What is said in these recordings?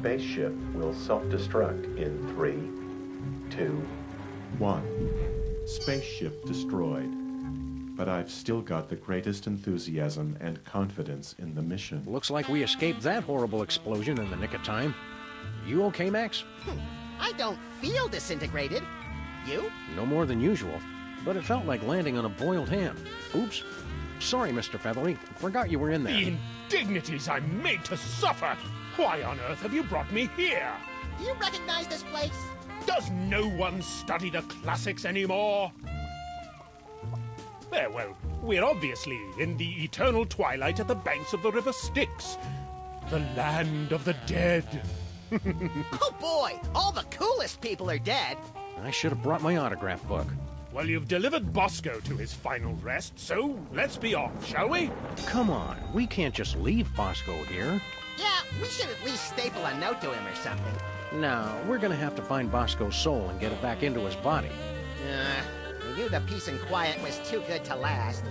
spaceship will self-destruct in three, two, one. Spaceship destroyed. But I've still got the greatest enthusiasm and confidence in the mission. Looks like we escaped that horrible explosion in the nick of time. You okay, Max? Hmm. I don't feel disintegrated. You? No more than usual, but it felt like landing on a boiled ham. Oops. Sorry, Mr. Featherly. Forgot you were in there. The indignities I'm made to suffer! Why on earth have you brought me here? Do you recognize this place? Does no one study the classics anymore? Eh, well, we're obviously in the eternal twilight at the banks of the River Styx. The land of the dead. oh boy, all the coolest people are dead. I should have brought my autograph book. Well, you've delivered Bosco to his final rest, so let's be off, shall we? Come on, we can't just leave Bosco here. Yeah, we should at least staple a note to him or something. No, we're gonna have to find Bosco's soul and get it back into his body. Uh, you the peace and quiet was too good to last.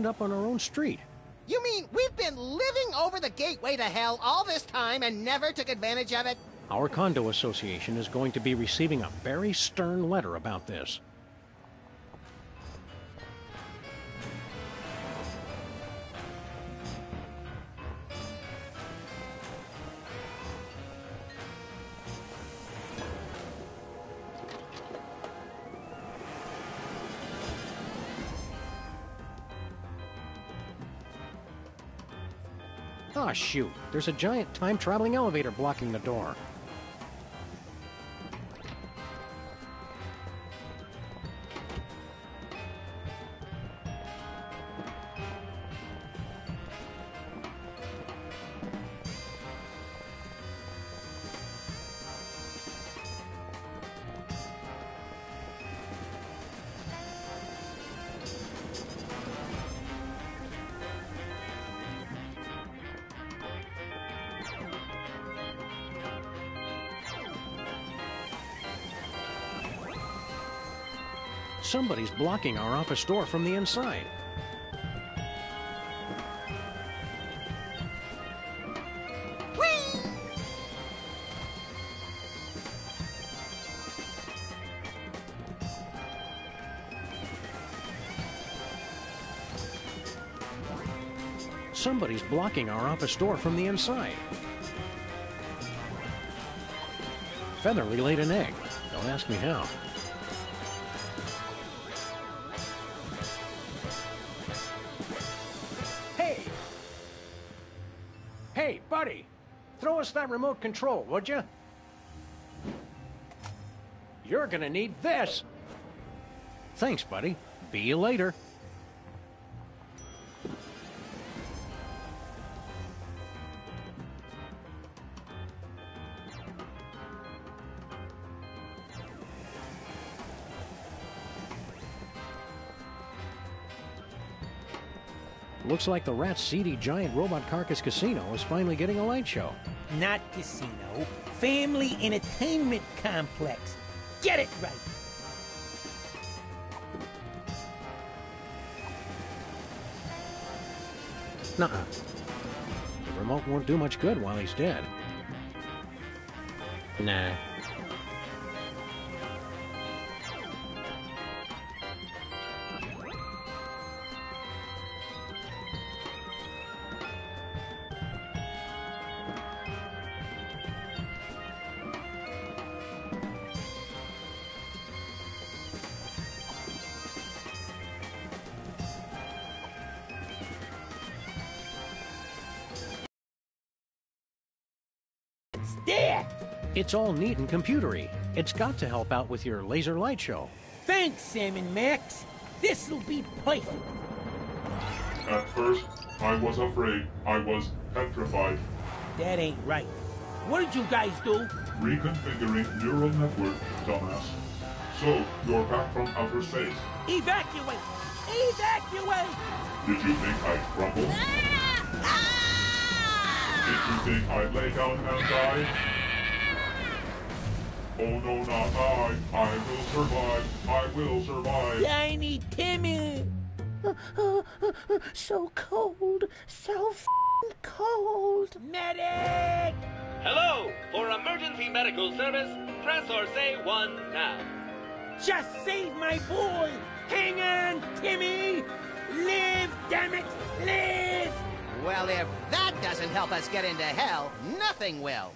End up on our own street? You mean we've been living over the gateway to hell all this time and never took advantage of it? Our condo association is going to be receiving a very stern letter about this. Ah, shoot. There's a giant time-traveling elevator blocking the door. Somebody's blocking our office door from the inside. Somebody's blocking our office door from the inside. Featherly laid an egg. Don't ask me how. Remote control, would you? You're gonna need this! Thanks, buddy. Be you later. Looks like the rat's seedy giant robot carcass casino is finally getting a light show. Not casino. Family entertainment complex. Get it right. Nuh-uh. The remote won't do much good while he's dead. Nah. It's all neat and computery. It's got to help out with your laser light show. Thanks, Sam and Max. This'll be perfect. At first, I was afraid. I was petrified. That ain't right. What did you guys do? Reconfiguring neural network, dumbass. So, you're back from outer space. Evacuate! Evacuate! Did you think I'd crumble? Ah! Ah! Did you think I'd lay down and die? Oh no, not I. I will survive. I will survive. Tiny Timmy! so cold, so f***ing cold. Medic! Hello! For emergency medical service, press or say 1 now. Just save my boy! Hang on, Timmy! Live, damn it! Live! Well, if that doesn't help us get into hell, nothing will.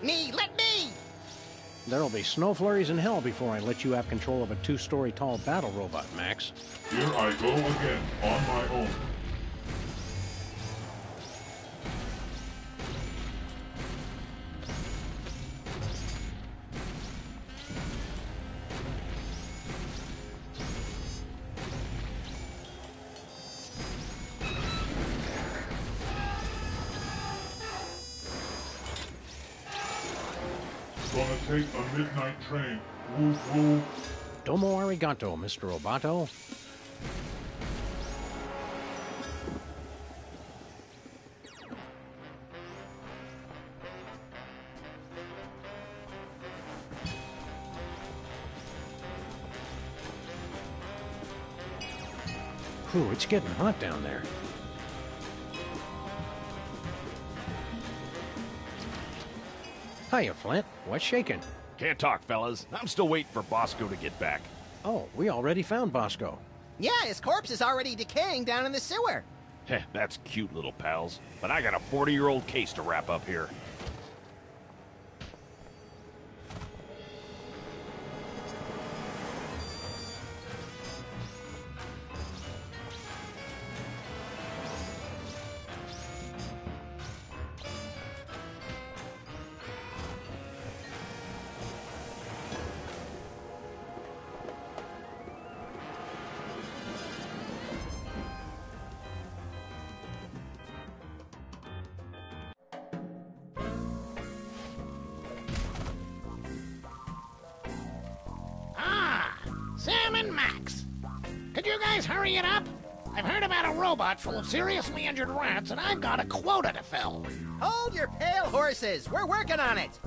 Let me, let me! There'll be snow flurries in hell before I let you have control of a two story tall battle robot, Max. Here I go again, on my own. Domo arigato, Mr. Roboto. Whew, it's getting hot down there. Hiya, Flint. What's shaking? Can't talk, fellas. I'm still waiting for Bosco to get back. Oh, we already found Bosco. Yeah, his corpse is already decaying down in the sewer. Heh, that's cute, little pals. But I got a 40 year old case to wrap up here. Full of seriously injured rats, and I've got a quota to fill. Hold your pale horses. We're working on it.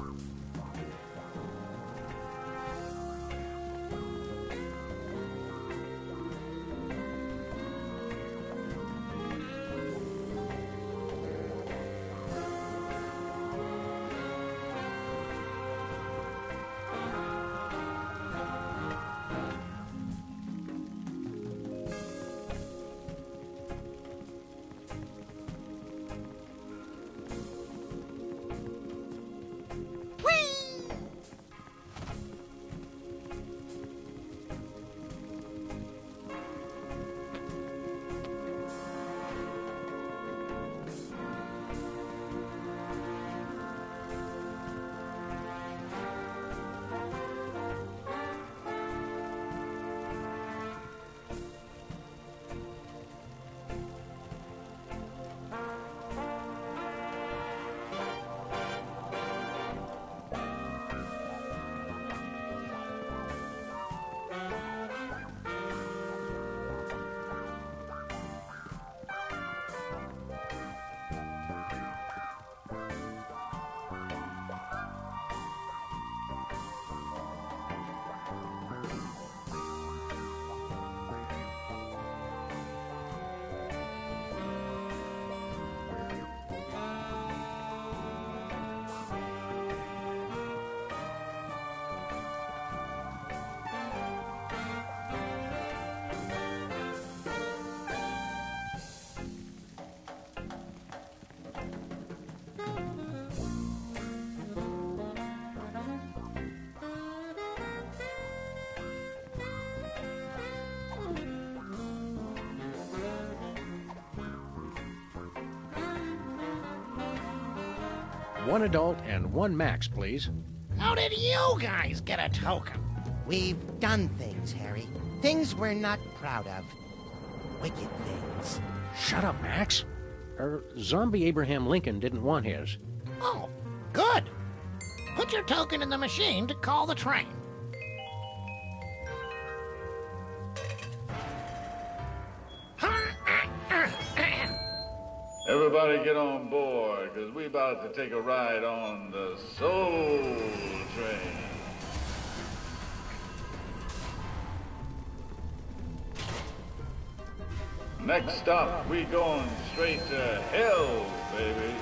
One adult and one Max, please. How did you guys get a token? We've done things, Harry. Things we're not proud of. Wicked things. Shut up, Max. Er, zombie Abraham Lincoln didn't want his. Oh, good. Put your token in the machine to call the train. Everybody get on board, because we about to take a ride on the Soul Train. Next stop, we going straight to hell, baby.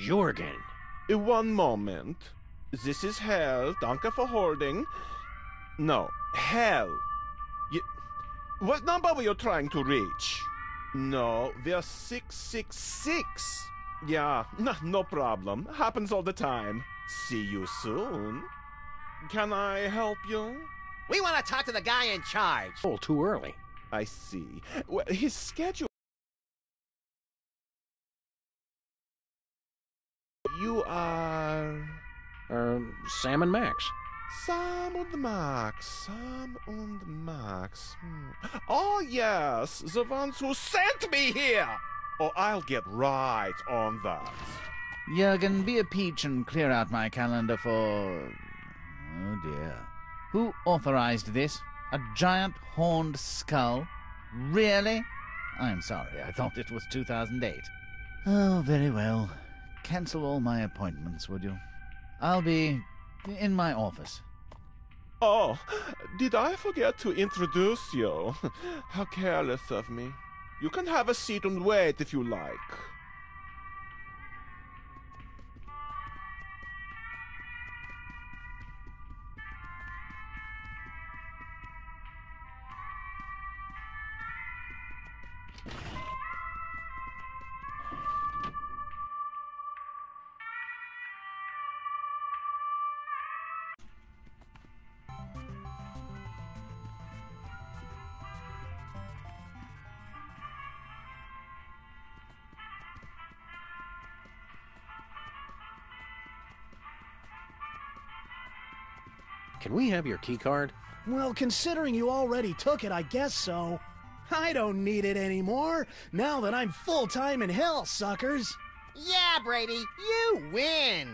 Jurgen. One moment. This is Hell. Danke for holding. No, Hell. You... What number were you trying to reach? No, we're 666. Yeah, no, no problem. Happens all the time. See you soon. Can I help you? We want to talk to the guy in charge. Oh, too early. I see. Well, his schedule. Sam and Max. Sam and Max. Sam and Max. Hmm. Oh, yes. The ones who sent me here. Oh, I'll get right on that. Jurgen, be a peach and clear out my calendar for. Oh dear. Who authorized this? A giant horned skull? Really? I'm sorry, I thought it was 2008. Oh, very well. Cancel all my appointments, would you? I'll be in my office. Oh, did I forget to introduce you? How careless of me. You can have a seat and wait if you like. Can we have your key card? Well, considering you already took it, I guess so. I don't need it anymore, now that I'm full time in hell, suckers. Yeah, Brady, you win.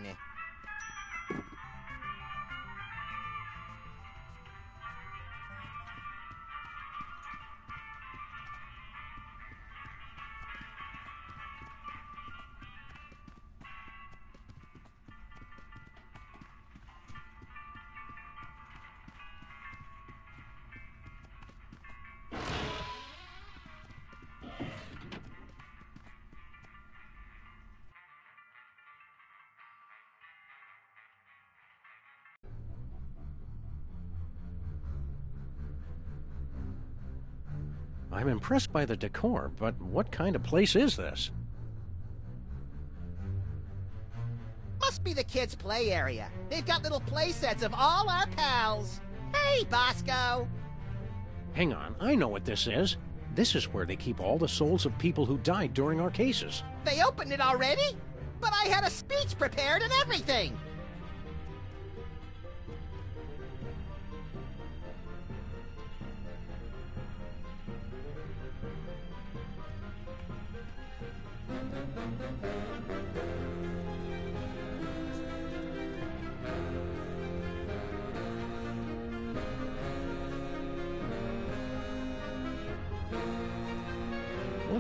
Impressed by the decor, but what kind of place is this? Must be the kids' play area. They've got little play sets of all our pals. Hey, Bosco. Hang on, I know what this is. This is where they keep all the souls of people who died during our cases. They opened it already? But I had a speech prepared and everything.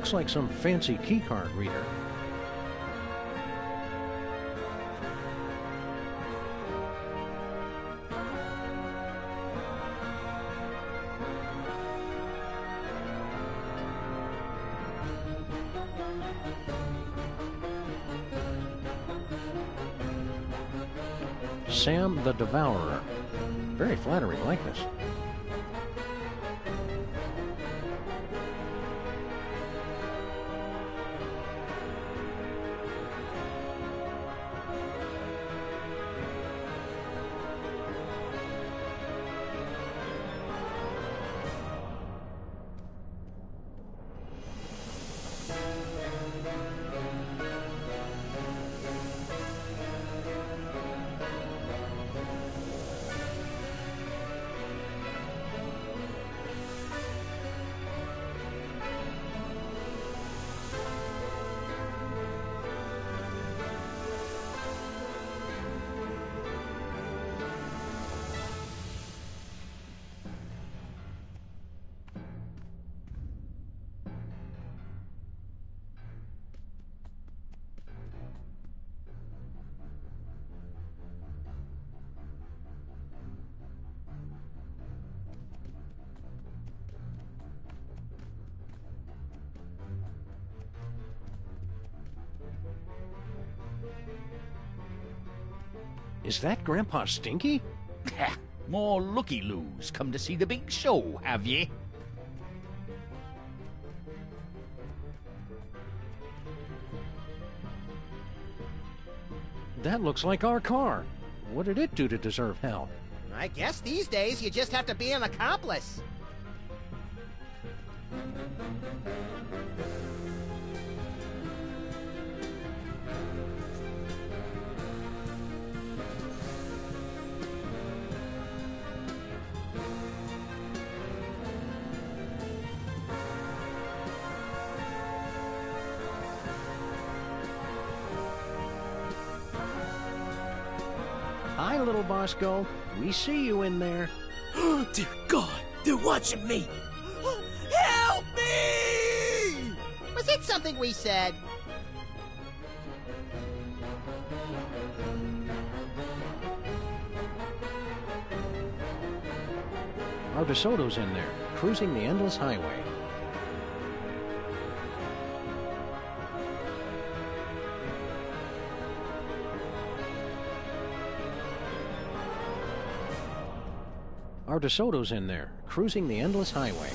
Looks like some fancy keycard reader. Sam the Devourer. Very flattering likeness. Is that Grandpa Stinky? More looky-loos come to see the big show, have ye? That looks like our car. What did it do to deserve hell? I guess these days you just have to be an accomplice. Little Bosco. We see you in there. Oh, dear God, they're watching me. Help me! Was it something we said? Our DeSoto's in there, cruising the endless highway. DeSoto's in there, cruising the endless highway.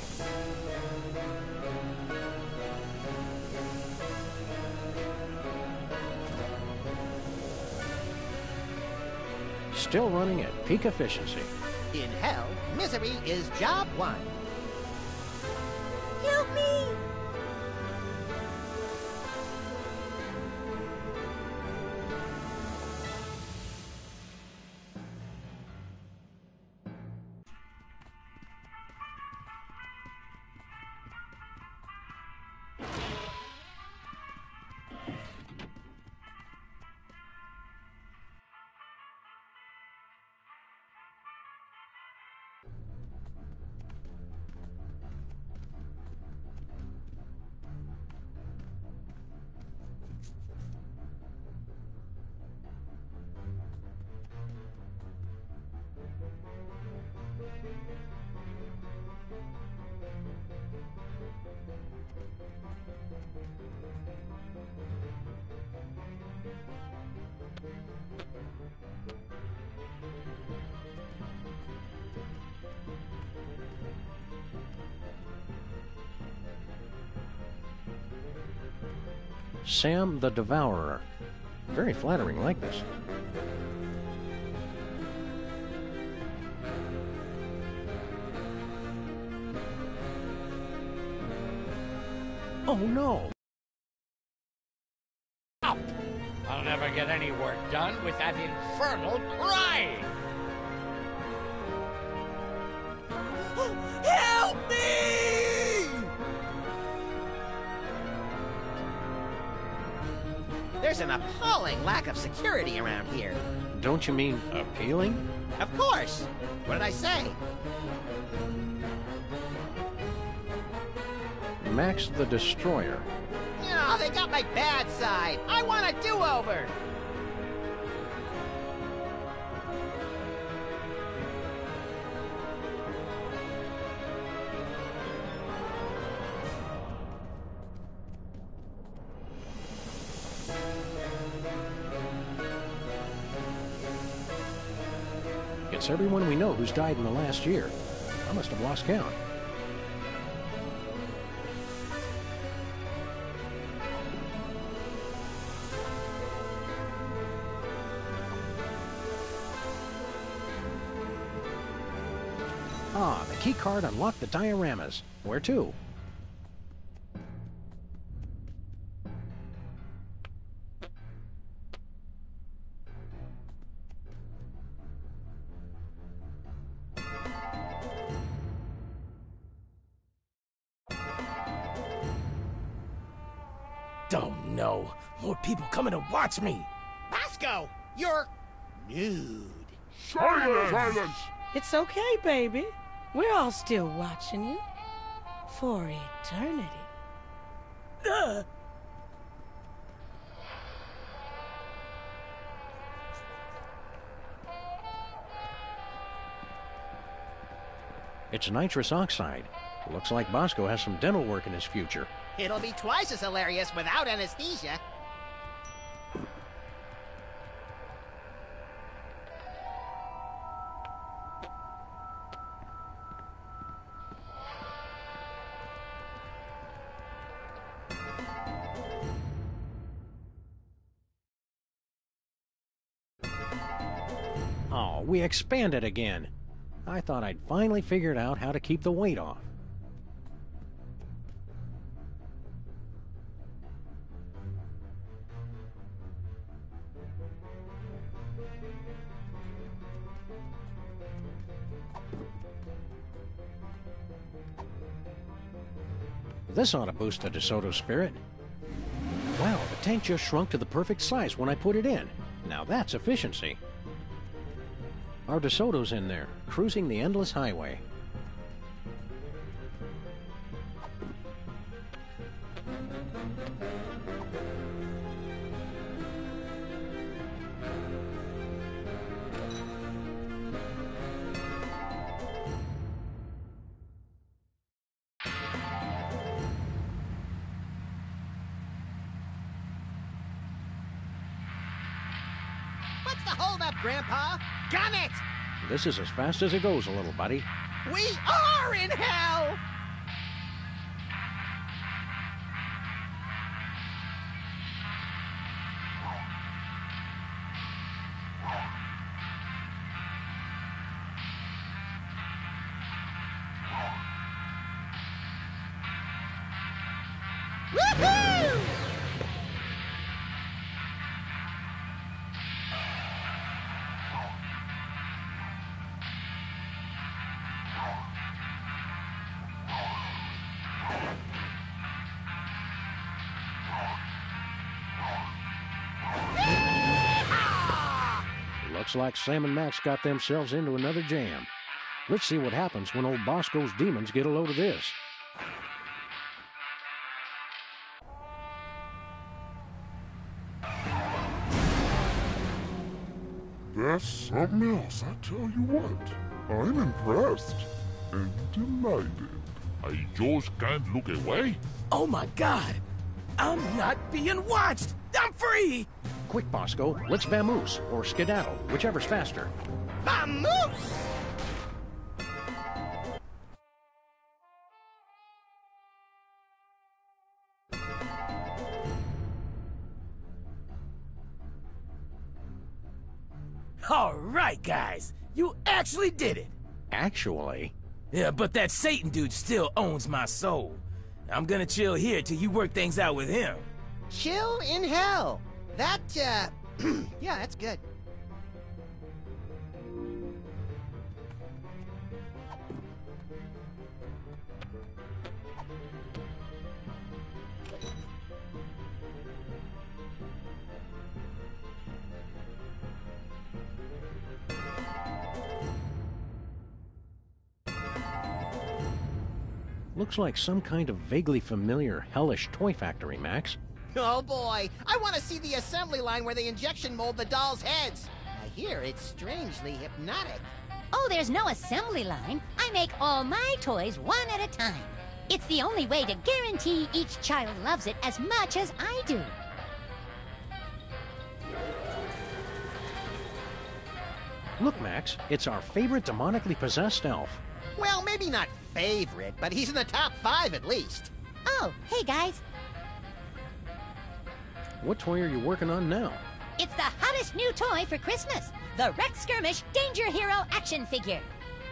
Still running at peak efficiency. In hell, misery is job one. Sam the Devourer. Very flattering likeness. Oh no! Don't you mean appealing? Of course. What did I say? Max the Destroyer. Oh, they got my bad side. I want a do-over. Everyone we know who's died in the last year. I must have lost count. Ah, the key card unlocked the dioramas. Where to? Watch me. Bosco, you're nude. Silence! It's okay, baby. We're all still watching you. For eternity. Ugh. It's nitrous oxide. Looks like Bosco has some dental work in his future. It'll be twice as hilarious without anesthesia. We expanded again. I thought I'd finally figured out how to keep the weight off. This ought to boost the DeSoto spirit. Wow, the tank just shrunk to the perfect size when I put it in. Now that's efficiency. Our DeSoto's in there, cruising the endless highway. This is as fast as it goes, a little buddy. We are in hell! Looks like Sam and Max got themselves into another jam. Let's see what happens when old Bosco's demons get a load of this. That's something else, I tell you what. I'm impressed and delighted. I just can't look away. Oh my god! I'm not being watched! I'm free! Quick, Bosco, let's vamoose or skedaddle, whichever's faster. Vamoose! All right, guys. You actually did it. Actually? Yeah, but that Satan dude still owns my soul. I'm gonna chill here till you work things out with him. Chill in hell. That, uh, yeah, that's good. Looks like some kind of vaguely familiar hellish toy factory, Max. Oh boy, I want to see the assembly line where they injection mold the dolls' heads. I hear it's strangely hypnotic. Oh, there's no assembly line. I make all my toys one at a time. It's the only way to guarantee each child loves it as much as I do. Look, Max, it's our favorite demonically possessed elf. Well, maybe not favorite, but he's in the top five at least. Oh, hey guys. What toy are you working on now? It's the hottest new toy for Christmas the Rex Skirmish Danger Hero action figure.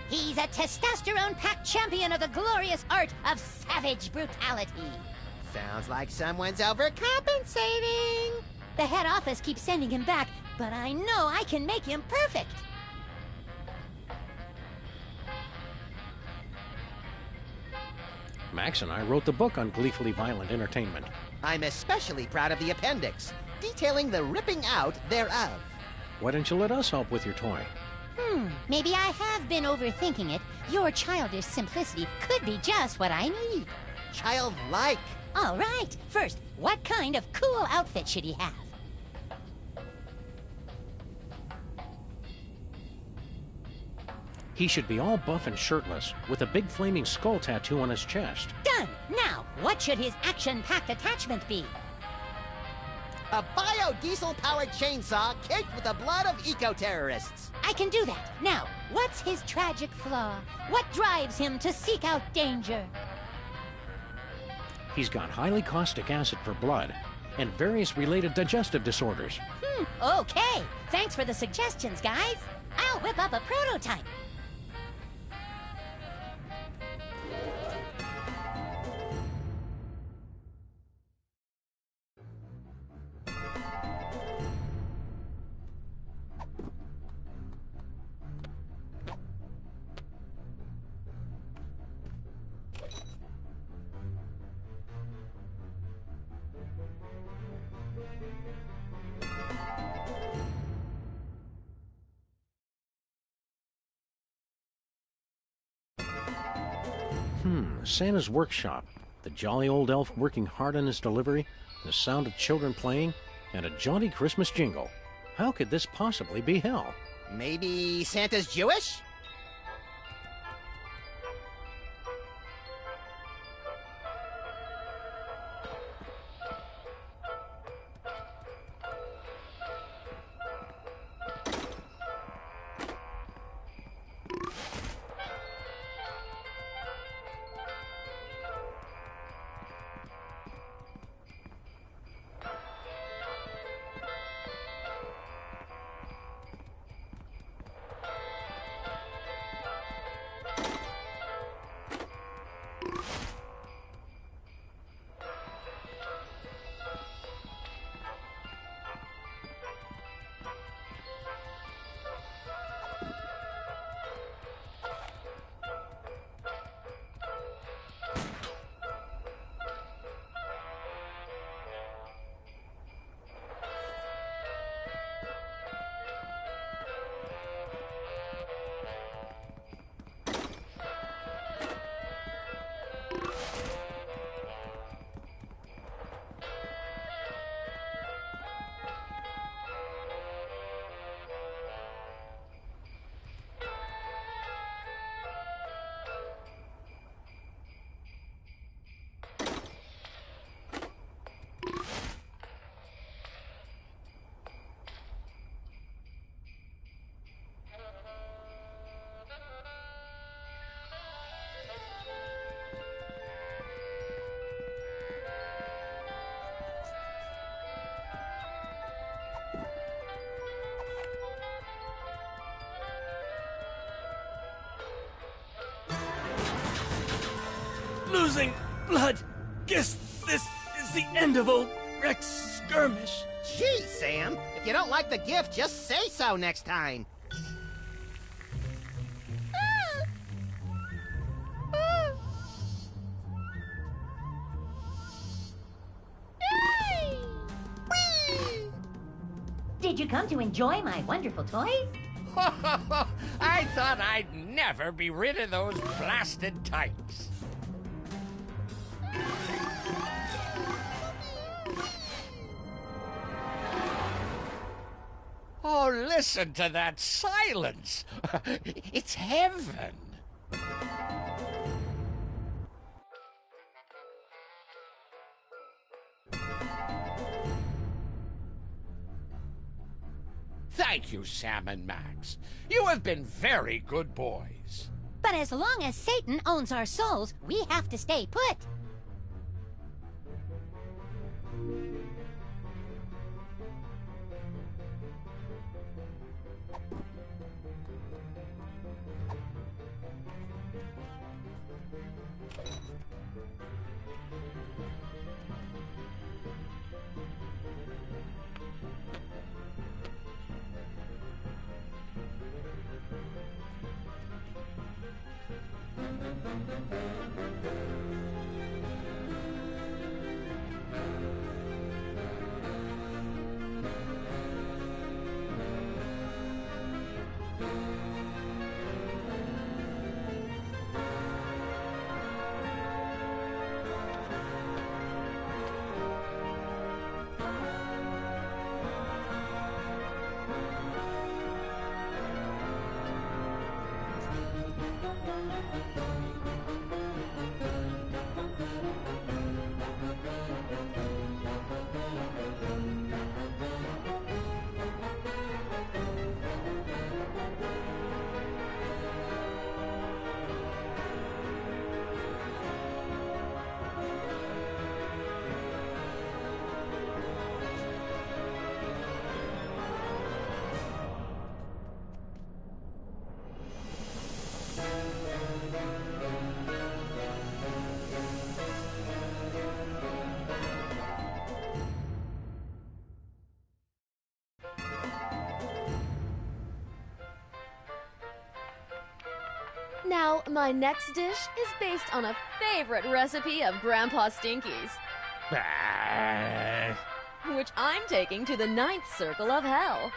He's a testosterone packed champion of the glorious art of savage brutality. Sounds like someone's overcompensating. The head office keeps sending him back, but I know I can make him perfect. Max and I wrote the book on gleefully violent entertainment. I'm especially proud of the appendix, detailing the ripping out thereof. Why don't you let us help with your toy? Hmm, maybe I have been overthinking it. Your childish simplicity could be just what I need. Childlike. All right. First, what kind of cool outfit should he have? He should be all buff and shirtless, with a big flaming skull tattoo on his chest. Done! Now, what should his action-packed attachment be? A biodiesel-powered chainsaw caked with the blood of eco-terrorists. I can do that. Now, what's his tragic flaw? What drives him to seek out danger? He's got highly caustic acid for blood, and various related digestive disorders. Hmm, okay. Thanks for the suggestions, guys. I'll whip up a prototype. Santa's workshop. The jolly old elf working hard on his delivery, the sound of children playing, and a jaunty Christmas jingle. How could this possibly be hell? Maybe Santa's Jewish? Losing blood. Guess this is the end of old Rex Skirmish. Gee, Sam, if you don't like the gift, just say so next time. Did you come to enjoy my wonderful toys? I thought I'd never be rid of those blasted tykes. Listen to that silence. it's heaven. Thank you, Sam and Max. You have been very good boys. But as long as Satan owns our souls, we have to stay put. My next dish is based on a favorite recipe of Grandpa Stinky's, which I'm taking to the ninth circle of hell.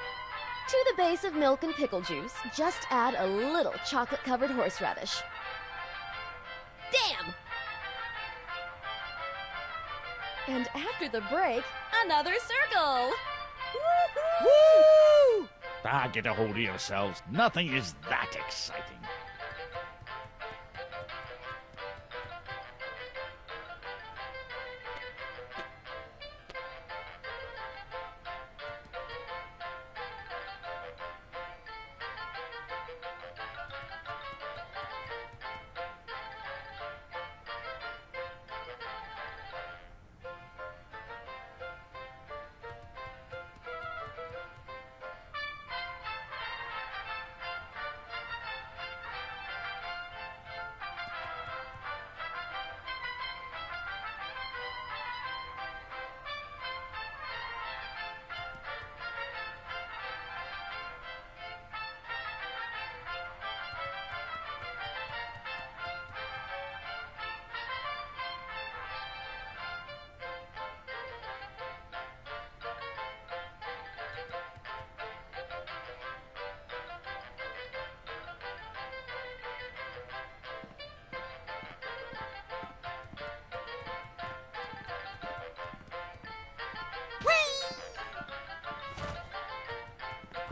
To the base of milk and pickle juice, just add a little chocolate covered horseradish. Damn! And after the break, another circle! Woo! Woo! Ah, get a hold of yourselves. Nothing is that exciting.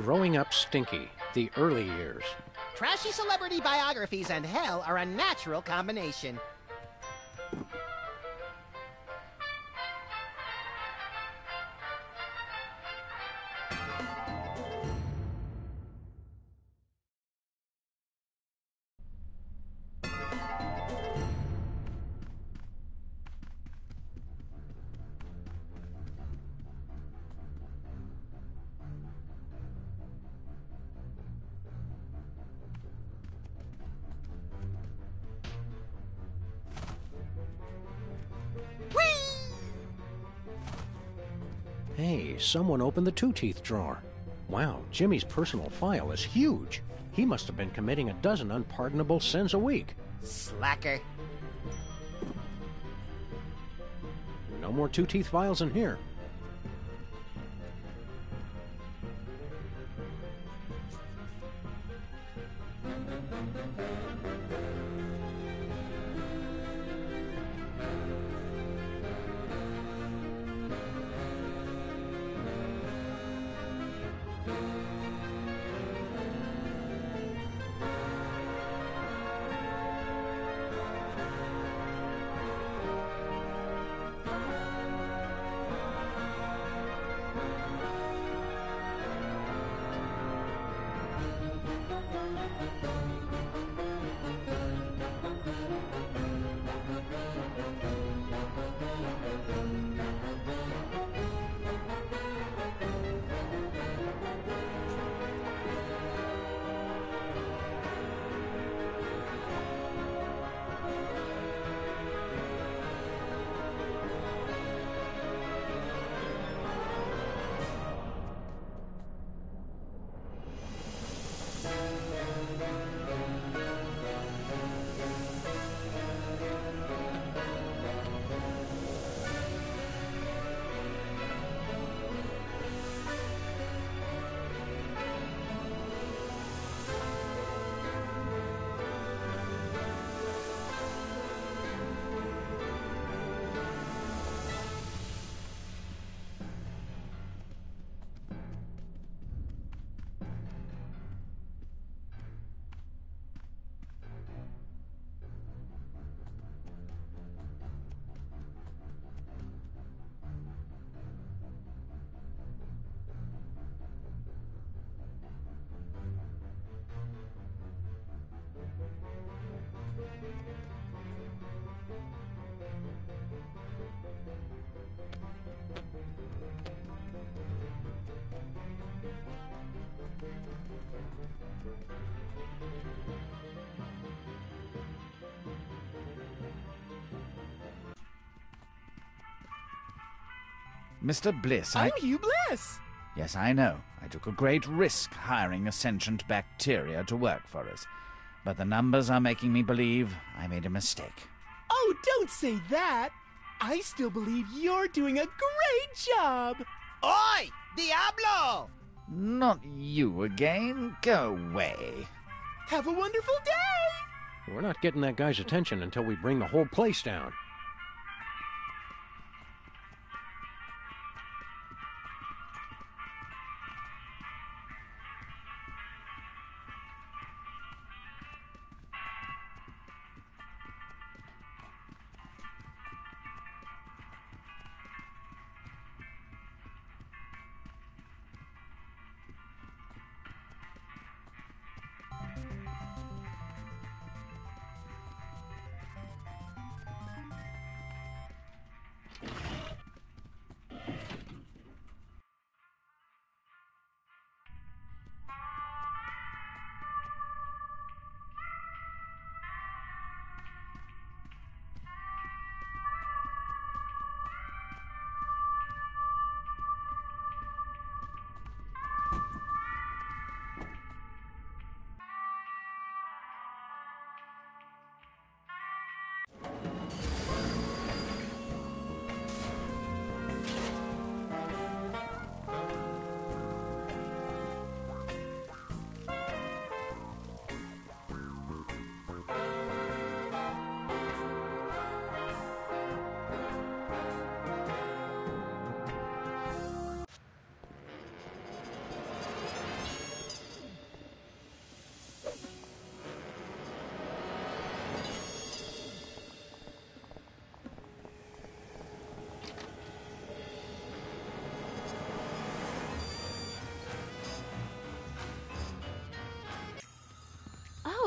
Growing Up Stinky, the early years. Trashy celebrity biographies and hell are a natural combination. Someone opened the two teeth drawer. Wow, Jimmy's personal file is huge. He must have been committing a dozen unpardonable sins a week. Slacker. No more two teeth files in here. Mr. Bliss, I... Oh, I'm Hugh Bliss. Yes, I know. I took a great risk hiring a sentient bacteria to work for us. But the numbers are making me believe I made a mistake. Oh, don't say that. I still believe you're doing a great job. Oi! Diablo! Not you again. Go away. Have a wonderful day. We're not getting that guy's attention until we bring the whole place down.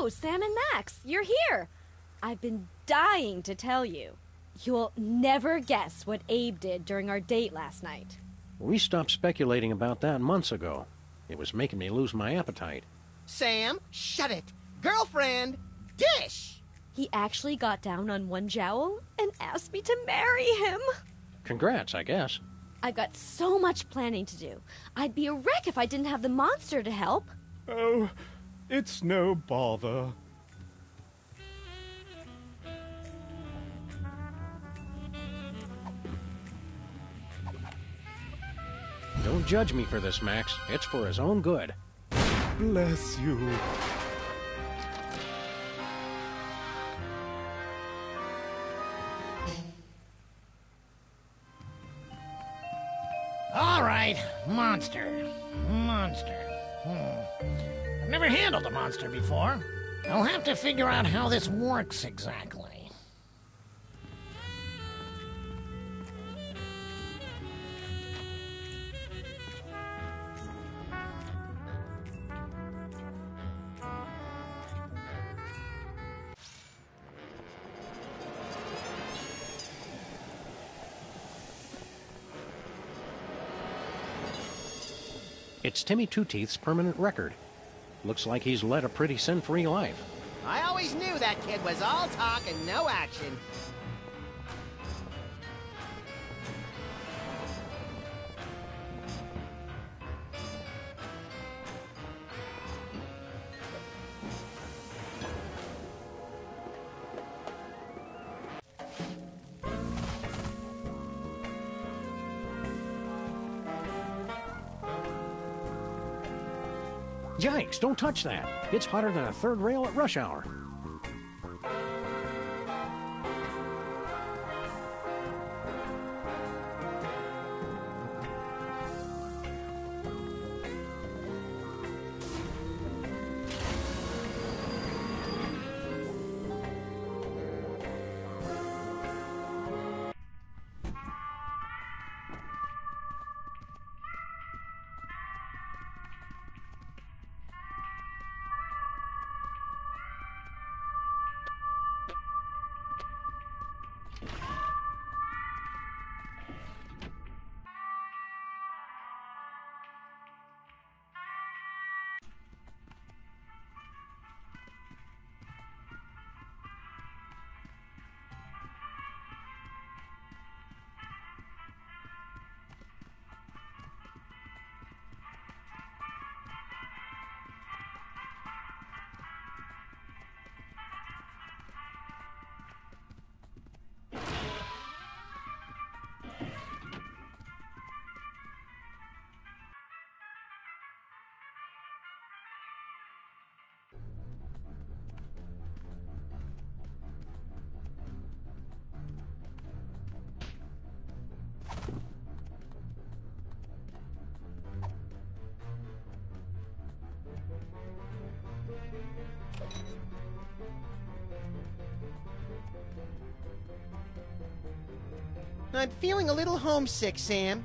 Oh, Sam and Max, you're here. I've been dying to tell you. You'll never guess what Abe did during our date last night. We stopped speculating about that months ago. It was making me lose my appetite. Sam, shut it. Girlfriend, dish. He actually got down on one jowl and asked me to marry him. Congrats, I guess. I've got so much planning to do. I'd be a wreck if I didn't have the monster to help. Oh, it's no bother. Don't judge me for this, Max. It's for his own good. Bless you. All right. right, monster. Monster. Hmm. Never handled a monster before. I'll have to figure out how this works exactly. It's Timmy Two Teeth's permanent record. Looks like he's led a pretty sin free life. I always knew that kid was all talk and no action. Don't touch that. It's hotter than a third rail at rush hour. Feeling a little homesick, Sam.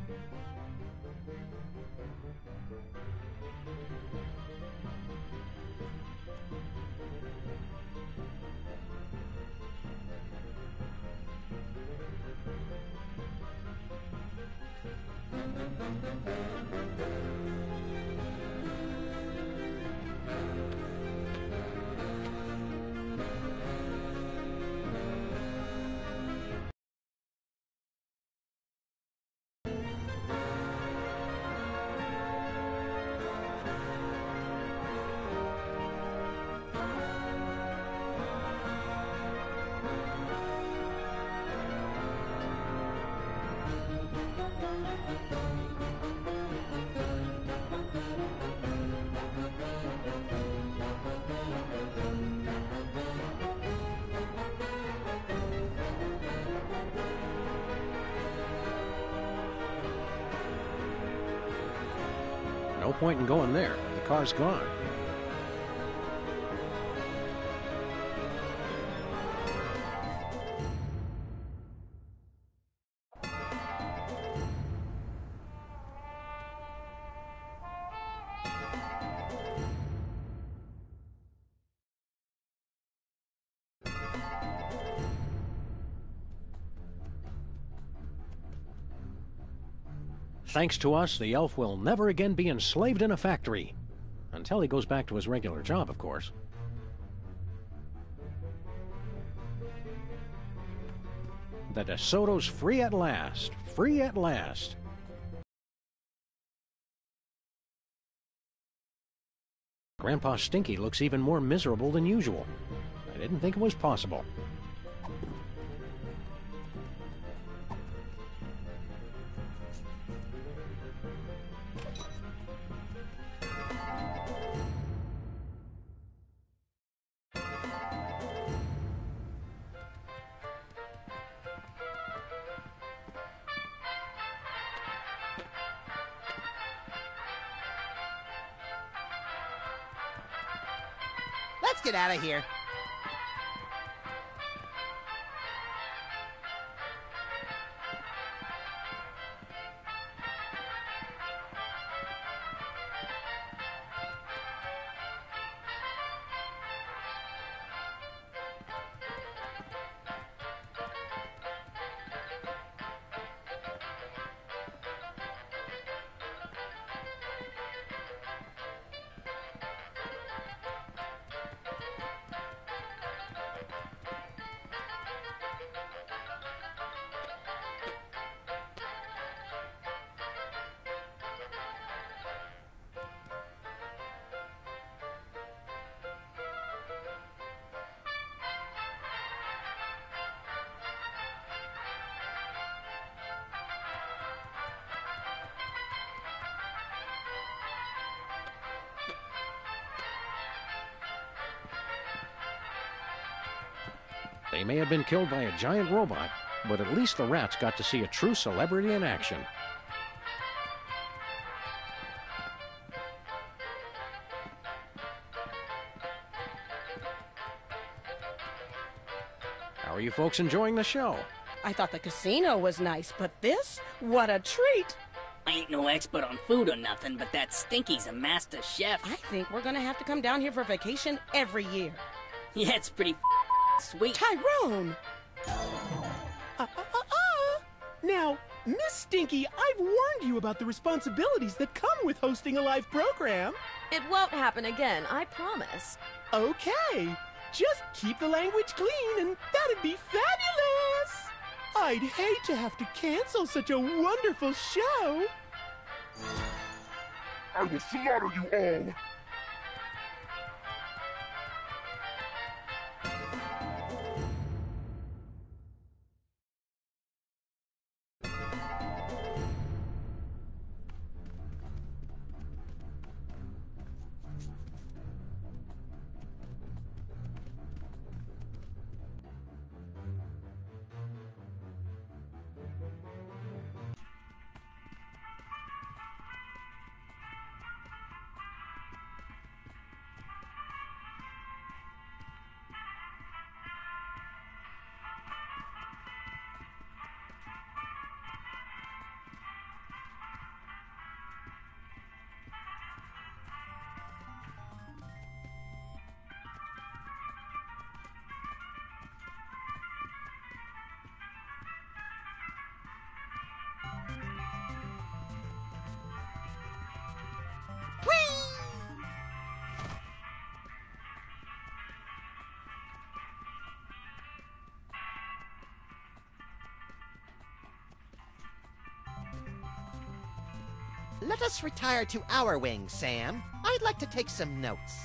Point in going there. The car's gone. Thanks to us, the elf will never again be enslaved in a factory. Until he goes back to his regular job, of course. The DeSoto's free at last. Free at last. Grandpa Stinky looks even more miserable than usual. I didn't think it was possible. Out of here. May have been killed by a giant robot, but at least the rats got to see a true celebrity in action. How are you folks enjoying the show? I thought the casino was nice, but this? What a treat! I ain't no expert on food or nothing, but that Stinky's a master chef. I think we're gonna have to come down here for vacation every year. Yeah, it's pretty sweet. Tyrone! Uh, uh, uh, uh. Now, Miss Stinky, I've warned you about the responsibilities that come with hosting a live program. It won't happen again, I promise. Okay, just keep the language clean and that'd be fabulous! I'd hate to have to cancel such a wonderful show. I will slaughter you all. Let us retire to our wing, Sam. I'd like to take some notes.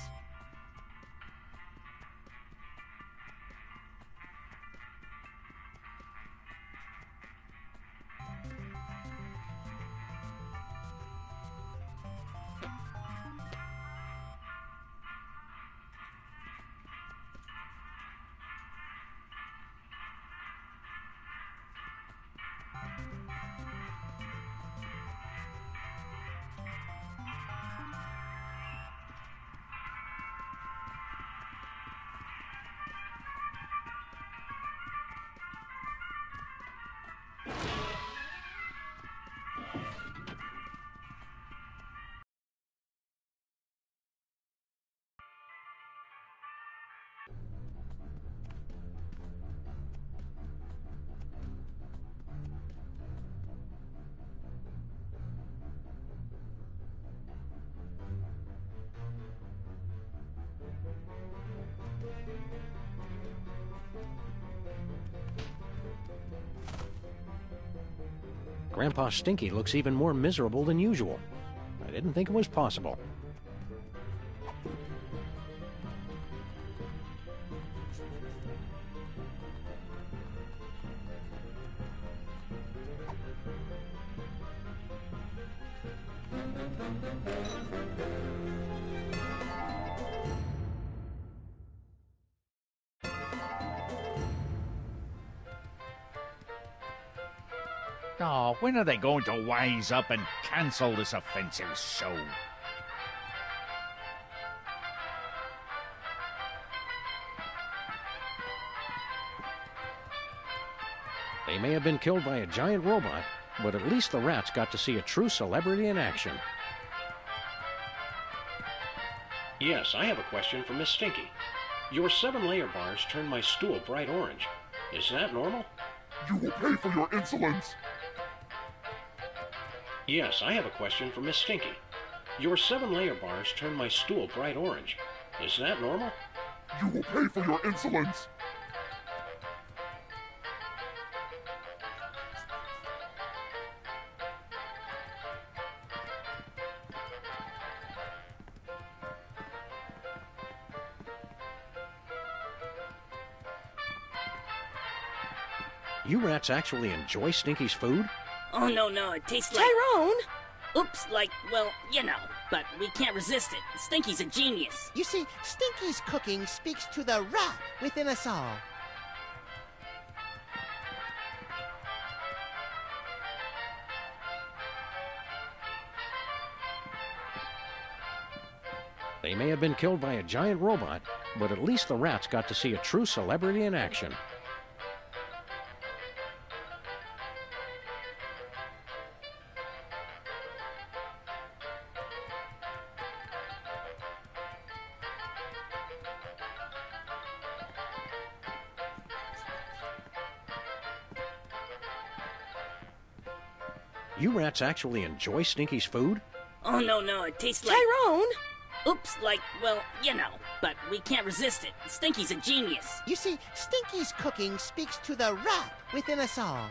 Grandpa Stinky looks even more miserable than usual. I didn't think it was possible. When are they going to wise up and cancel this offensive show? They may have been killed by a giant robot, but at least the rats got to see a true celebrity in action. Yes, I have a question for Miss Stinky. Your seven layer bars turned my stool bright orange. Is that normal? You will pay for your insolence! Yes, I have a question for Miss Stinky. Your seven layer bars turn my stool bright orange. Is that normal? You will pay for your insolence. You rats actually enjoy Stinky's food? Oh, no, no, it tastes like. Tyrone! Oops, like, well, you know, but we can't resist it. Stinky's a genius. You see, Stinky's cooking speaks to the rat within us all. They may have been killed by a giant robot, but at least the rats got to see a true celebrity in action. You rats actually enjoy Stinky's food? Oh, no, no, it tastes like. Tyrone! Oops, like, well, you know, but we can't resist it. Stinky's a genius. You see, Stinky's cooking speaks to the rat within us all.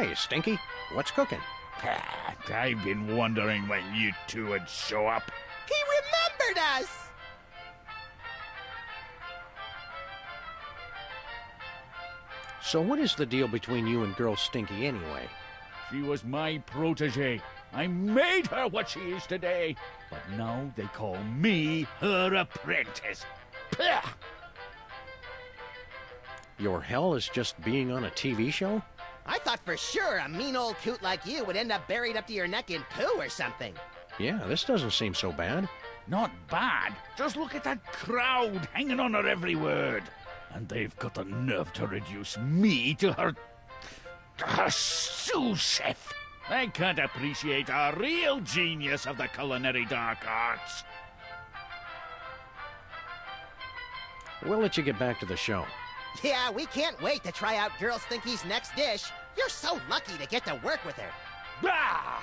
Hi, Stinky. What's cooking? Ah, I've been wondering when you two would show up. He remembered us! So, what is the deal between you and Girl Stinky anyway? She was my protege. I made her what she is today. But now they call me her apprentice. Pah! Your hell is just being on a TV show? I thought for sure a mean old coot like you would end up buried up to your neck in poo or something. Yeah, this doesn't seem so bad. Not bad. Just look at that crowd hanging on her every word. And they've got the nerve to reduce me to her. her sous chef. They can't appreciate a real genius of the culinary dark arts. We'll let you get back to the show. Yeah, we can't wait to try out Girl Stinky's next dish. You're so lucky to get to work with her. Bah!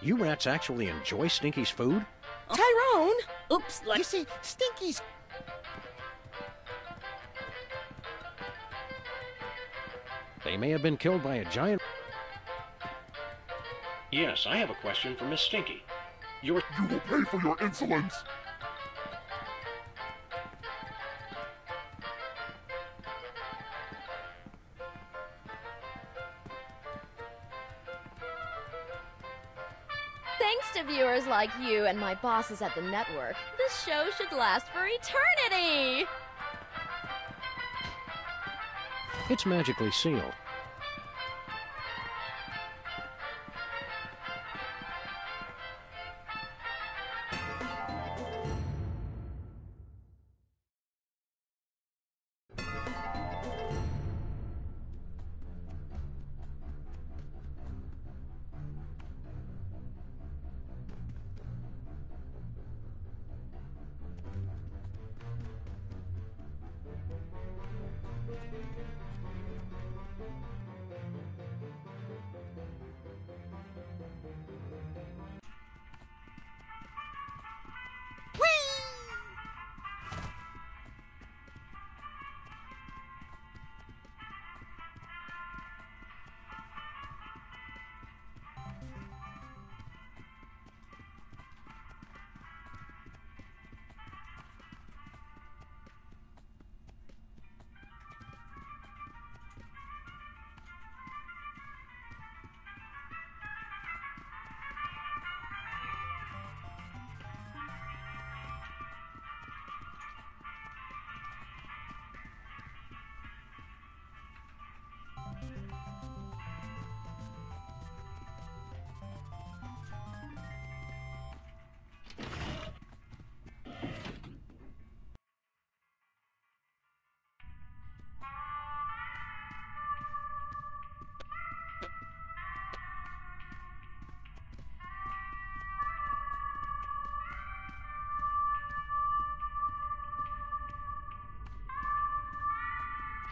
You rats actually enjoy Stinky's food? Tyrone! Oops, like. You see, Stinky's. They may have been killed by a giant. Yes, I have a question for Miss Stinky. Your You will pay for your insolence! Viewers like you and my bosses at the network, this show should last for eternity! It's magically sealed.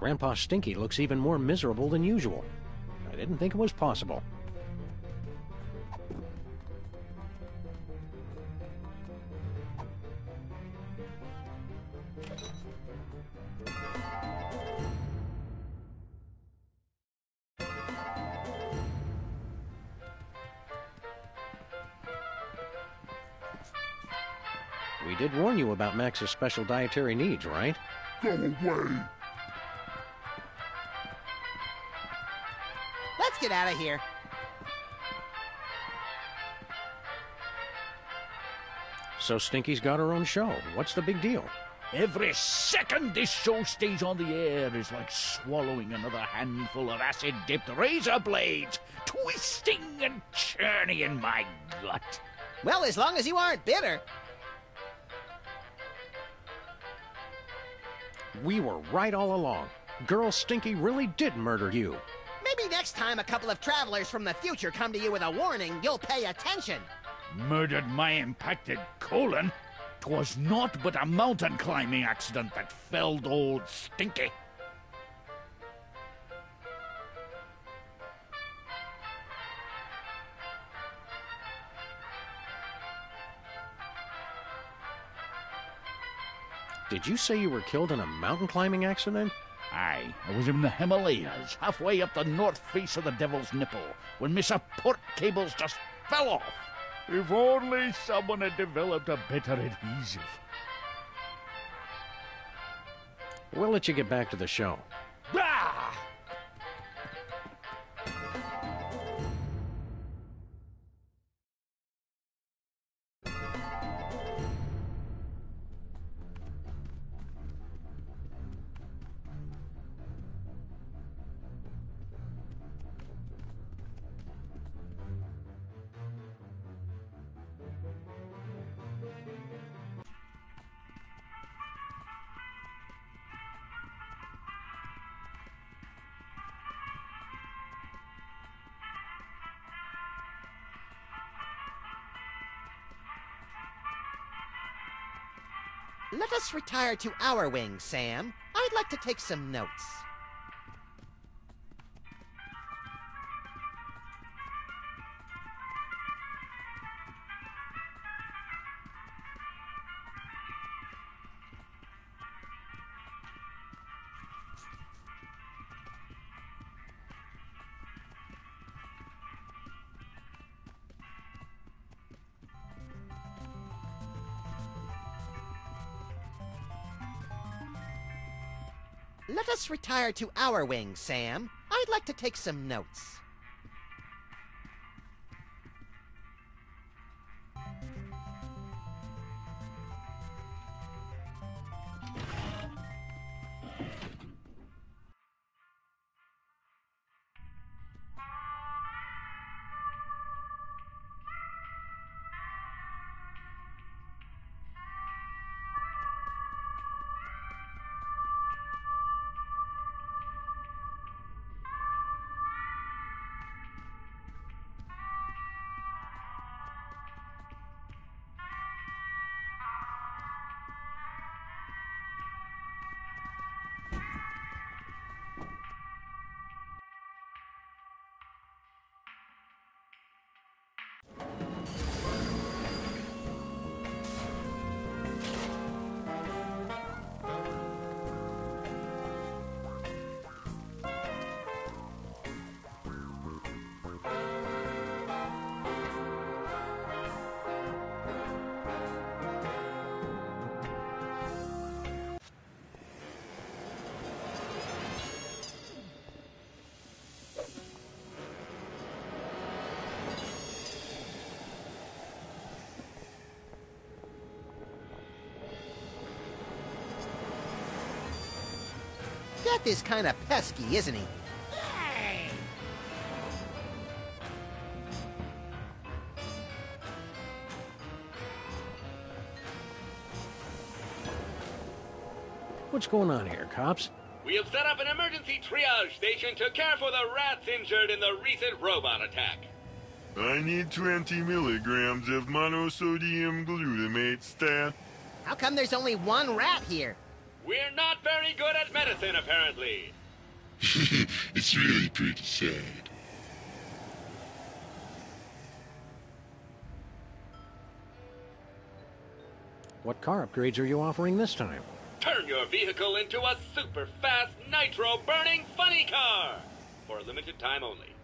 Grandpa Stinky looks even more miserable than usual. I didn't think it was possible. We did warn you about Max's special dietary needs, right? Go away! Out of here. So Stinky's got her own show. What's the big deal? Every second this show stays on the air is like swallowing another handful of acid dipped razor blades, twisting and churning in my gut. Well, as long as you aren't bitter. We were right all along. Girl Stinky really did murder you. Maybe next time a couple of travelers from the future come to you with a warning, you'll pay attention. Murdered my impacted colon. 'Twas naught but a mountain climbing accident that felled old Stinky. Did you say you were killed in a mountain climbing accident? Aye, I was in the Himalayas, halfway up the north face of the Devil's Nipple, when my support cables just fell off. If only someone had developed a better adhesive. We'll let you get back to the show. Let us retire to our wing, Sam. I'd like to take some notes. Let us retire to our wing, Sam. I'd like to take some notes. Is kind of pesky, isn't he? What's going on here, cops? We have set up an emergency triage station to care for the rats injured in the recent robot attack. I need 20 milligrams of monosodium glutamate stat. How come there's only one rat here? We're not very good at medicine, apparently. it's really pretty sad. What car upgrades are you offering this time? Turn your vehicle into a super fast nitro burning funny car for a limited time only.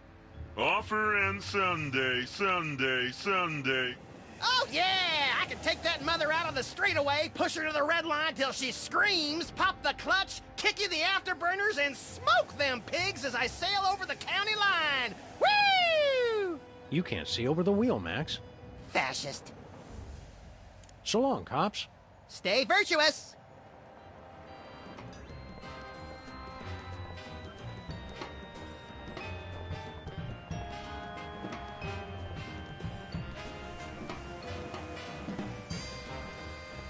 Offer and Sunday, Sunday, Sunday. Oh, yeah! I can take that mother out on the straightaway, push her to the red line till she screams, pop the clutch, kick you the afterburners, and smoke them pigs as I sail over the county line! Woo! You can't see over the wheel, Max. Fascist. So long, cops. Stay virtuous!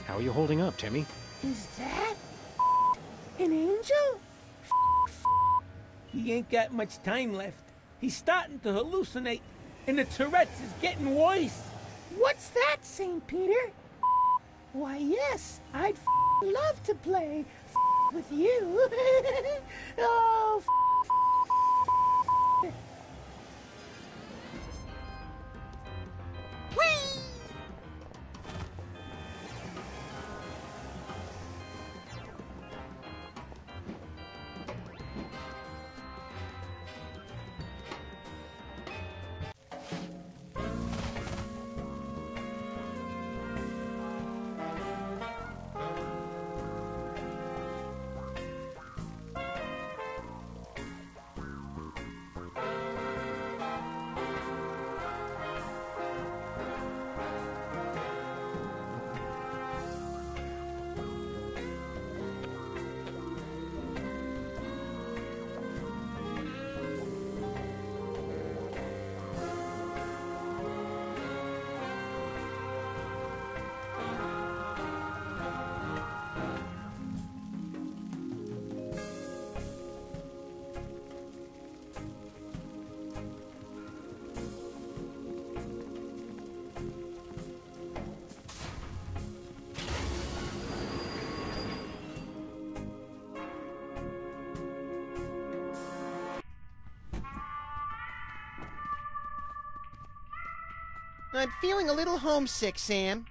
How are you holding up, Timmy? Is that an angel? He ain't got much time left. He's starting to hallucinate, and the Tourette's is getting worse. What's that, St. Peter? Why, yes, I'd love to play with you. oh, I'm feeling a little homesick, Sam.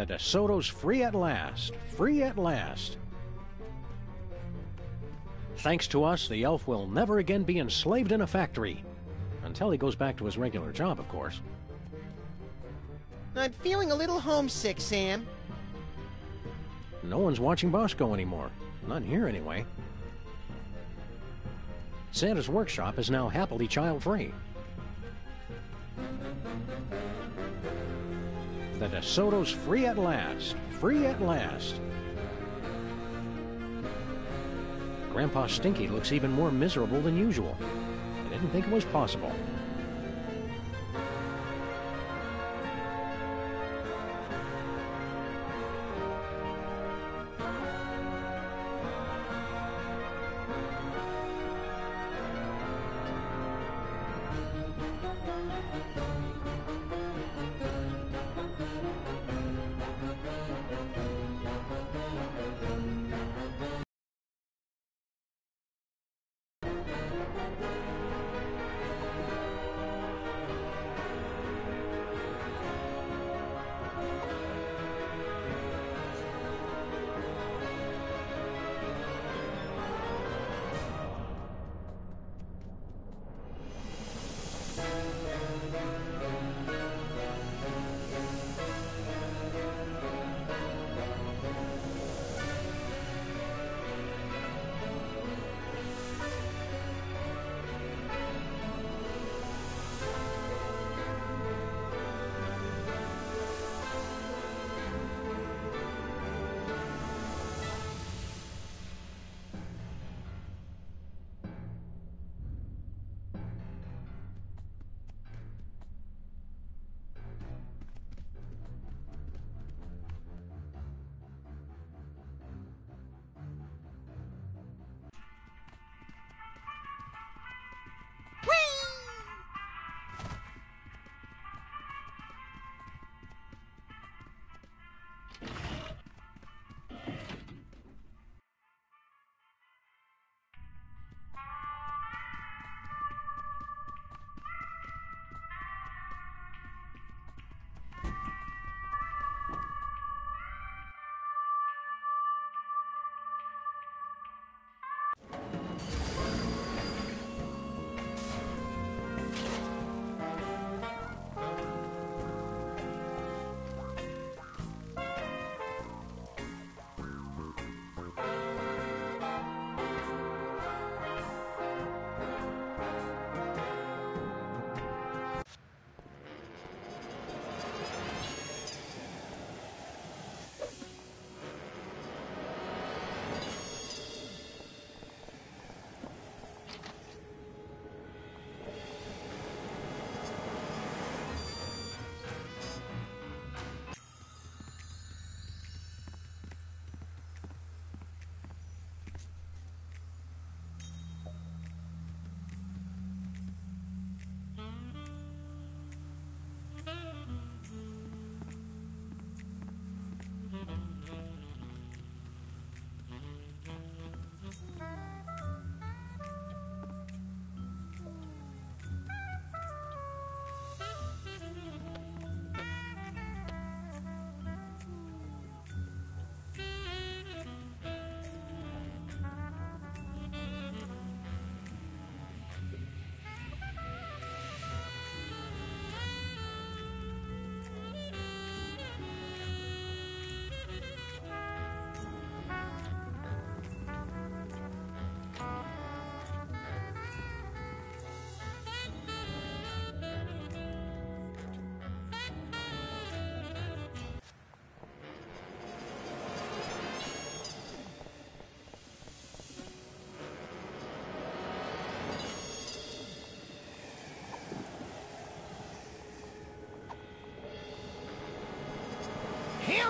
The DeSoto's free at last. Free at last. Thanks to us, the elf will never again be enslaved in a factory. Until he goes back to his regular job, of course. I'm feeling a little homesick, Sam. No one's watching Bosco anymore. Not here, anyway. Santa's workshop is now happily child free. The DeSoto's free at last. Free at last. Grandpa Stinky looks even more miserable than usual. I didn't think it was possible.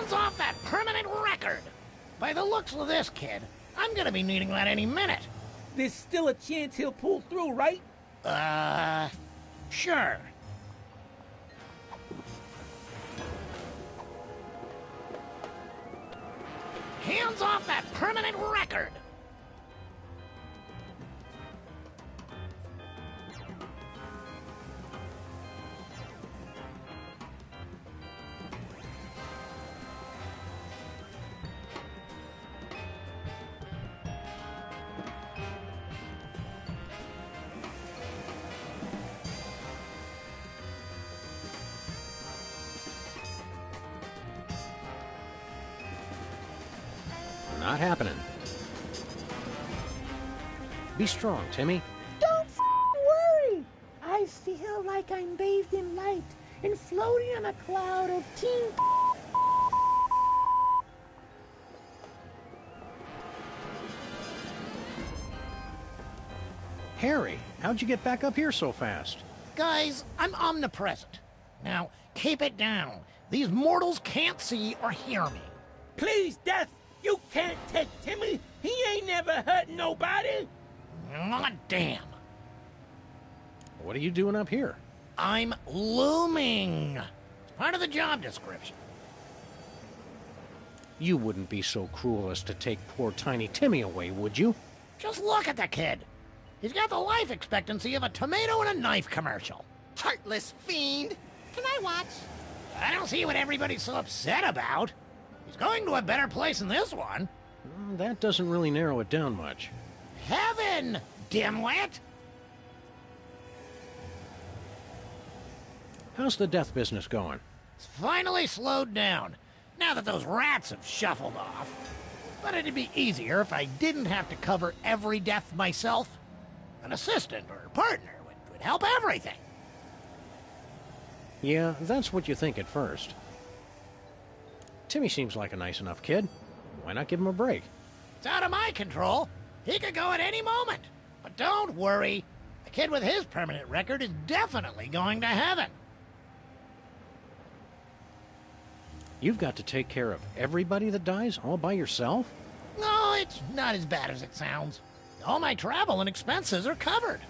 Off that permanent record! By the looks of this kid, I'm gonna be needing that any minute. There's still a chance he'll pull through, right? Uh, sure. Be strong, Timmy. Don't f- worry. I feel like I'm bathed in light and floating on a cloud of teen. Harry, how'd you get back up here so fast? Guys, I'm omnipresent. Now, keep it down. These mortals can't see or hear me. Please, Death, you can't take Timmy. He ain't never hurt nobody. Not damn. What are you doing up here? I'm looming. It's part of the job description. You wouldn't be so cruel as to take poor tiny Timmy away, would you? Just look at the kid. He's got the life expectancy of a tomato in a knife commercial. Heartless fiend! Can I watch? I don't see what everybody's so upset about. He's going to a better place than this one. Mm, That doesn't really narrow it down much. Heaven, dimwit! How's the death business going? It's finally slowed down, now that those rats have shuffled off. But it'd be easier if I didn't have to cover every death myself. An assistant or partner would, would help everything. Yeah, that's what you think at first. Timmy seems like a nice enough kid. Why not give him a break? It's out of my control. He could go at any moment. But don't worry. The kid with his permanent record is definitely going to heaven. You've got to take care of everybody that dies all by yourself? No, it's not as bad as it sounds. All my travel and expenses are covered.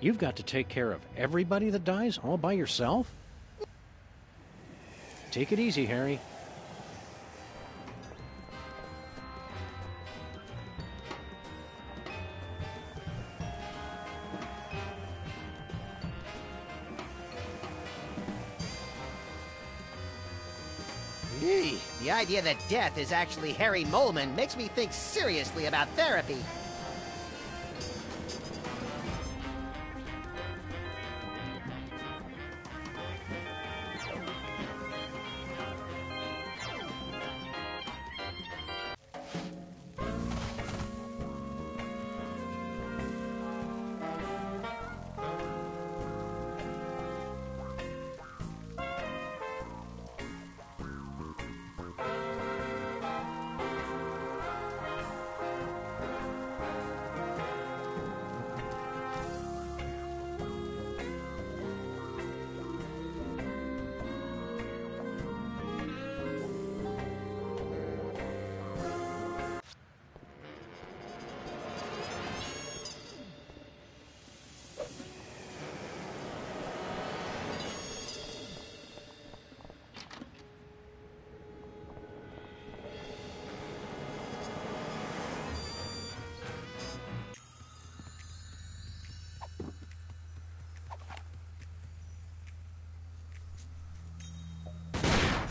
You've got to take care of everybody that dies all by yourself? Take it easy, Harry. The idea that death is actually Harry Moleman makes me think seriously about therapy.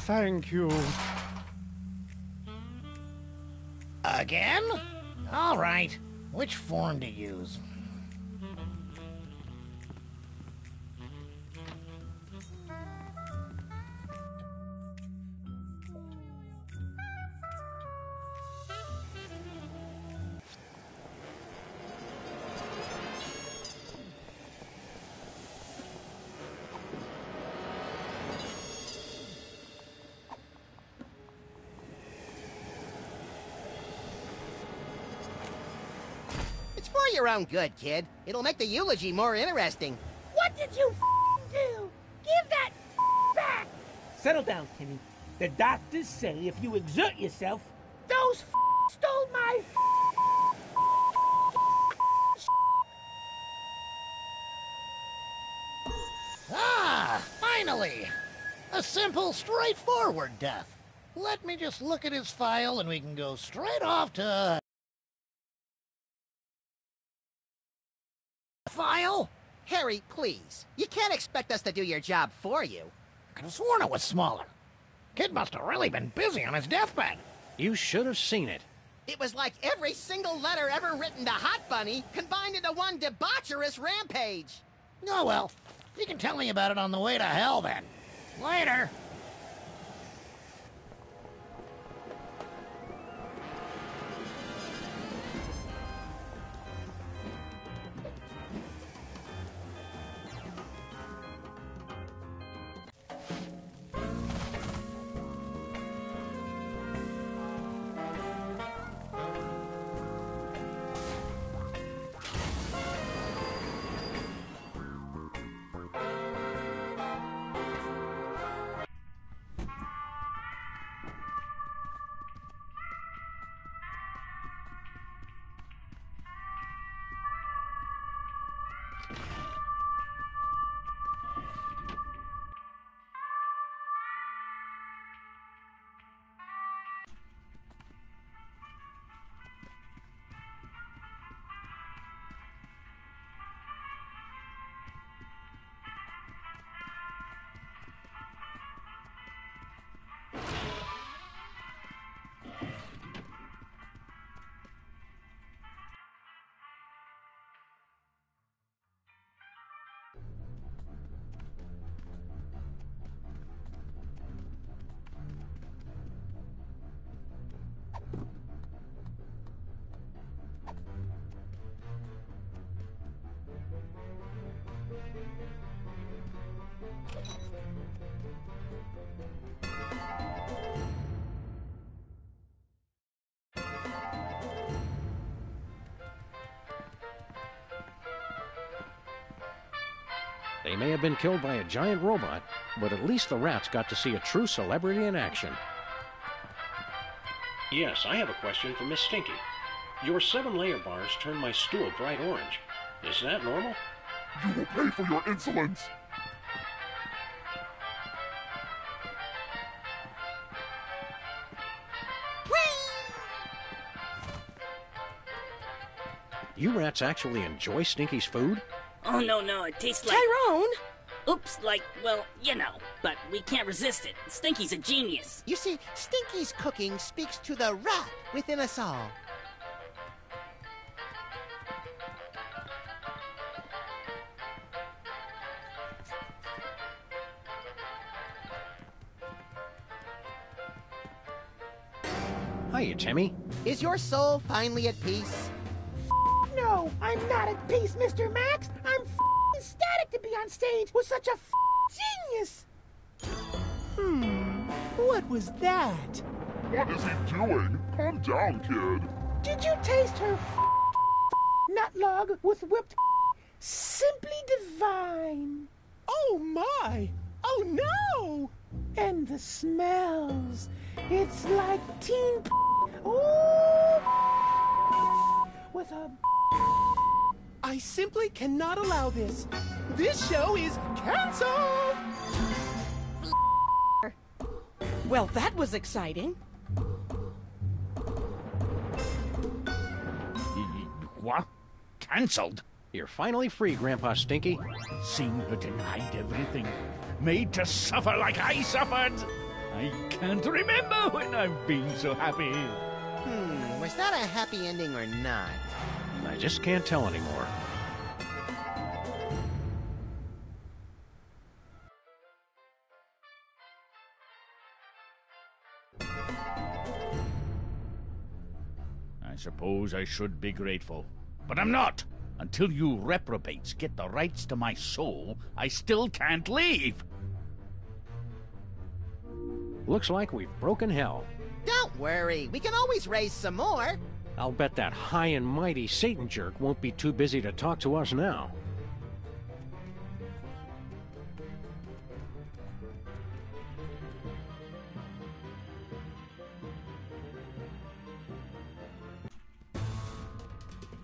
Thank you. Again? All right. Which form to use? Your own good, kid. It'll make the eulogy more interesting. What did you f- do? Give that f- back! Settle down, Timmy. The doctors say if you exert yourself, those f- stole my f- Ah, finally! A simple, straightforward death. Let me just look at his file and we can go straight off to... Harry, please. You can't expect us to do your job for you. I could have sworn it was smaller. Kid must have really been busy on his deathbed. You should have seen it. It was like every single letter ever written to Hot Bunny combined into one debaucherous rampage. Oh well, you can tell me about it on the way to hell then. Later. They may have been killed by a giant robot, but at least the rats got to see a true celebrity in action. Yes, I have a question for Miss Stinky. Your seven layer bars turn my stool bright orange. Is that normal? You will pay for your insolence. Whee! You rats actually enjoy Stinky's food? Oh, no, no, it tastes like. Tyrone! Oops, like, well, you know, but we can't resist it. Stinky's a genius. You see, Stinky's cooking speaks to the rat within us all. Hiya, Timmy. Is your soul finally at peace? No, I'm not at peace, Mr. Max. I'm ecstatic to be on stage with such a genius. Hmm, what was that? What is he doing? Calm down, kid. Did you taste her nut log with whipped simply divine? Oh my! Oh no! And the smells. It's like teen Ooh, with a I simply cannot allow this. This show is canceled! Well, that was exciting. What? Cancelled? You're finally free, Grandpa Stinky. Seen her denied everything. Made to suffer like I suffered. I can't remember when I've been so happy. Hmm, was that a happy ending or not? I just can't tell anymore. Suppose I should be grateful. But I'm not! Until you reprobates get the rights to my soul, I still can't leave! Looks like we've broken hell. Don't worry, we can always raise some more. I'll bet that high and mighty Satan jerk won't be too busy to talk to us now.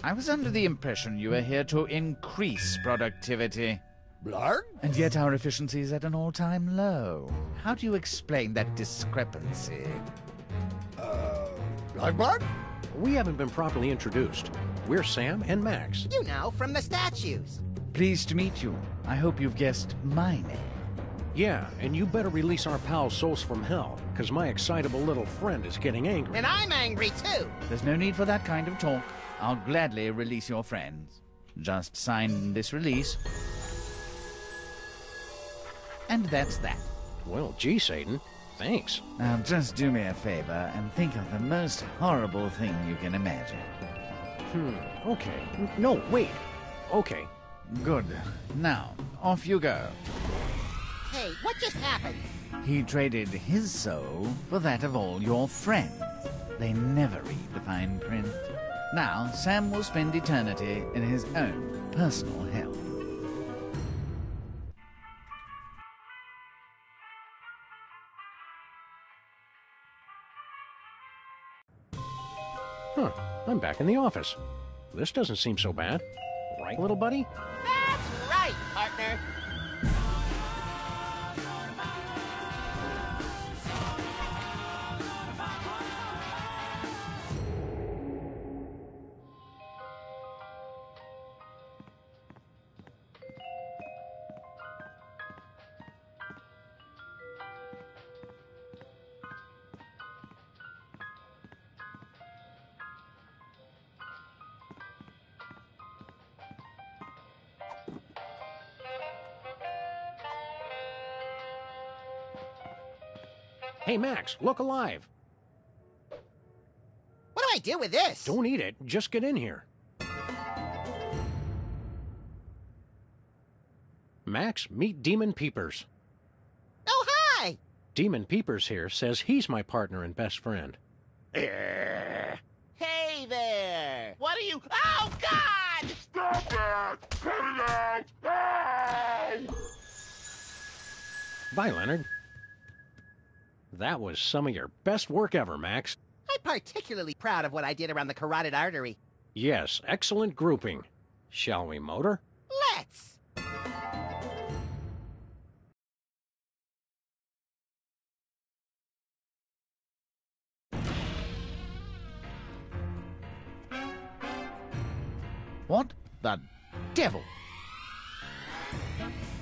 I was under the impression you were here to increase productivity. Blarg? And yet our efficiency is at an all-time low. How do you explain that discrepancy? Uh, Blarg Blarg? We haven't been properly introduced. We're Sam and Max. You know, from the statues. Pleased to meet you. I hope you've guessed my name. Yeah, and you better release our pal Souls from Hell, because my excitable little friend is getting angry. And I'm angry too. There's no need for that kind of talk. I'll gladly release your friends. Just sign this release. And that's that. Well, gee, Satan. Thanks. Now just do me a favor and think of the most horrible thing you can imagine. Hmm, okay. No, wait. Okay. Good. Now, off you go. Hey, what just happened? He traded his soul for that of all your friends. They never read the fine print. Now, Sam will spend eternity in his own personal hell. Huh, I'm back in the office. This doesn't seem so bad. Right, little buddy? That's right, partner. Hey, Max, look alive. What do I do with this? Don't eat it. Just get in here. Max, meet Demon Peepers. Oh, hi! Demon Peepers here says he's my partner and best friend. Eh. Hey there! What are you... Oh, God! Stop that! Cut it out! Ow! Bye, Leonard. That was some of your best work ever, Max. I'm particularly proud of what I did around the carotid artery. Yes, excellent grouping. Shall we motor? Let's! What the devil?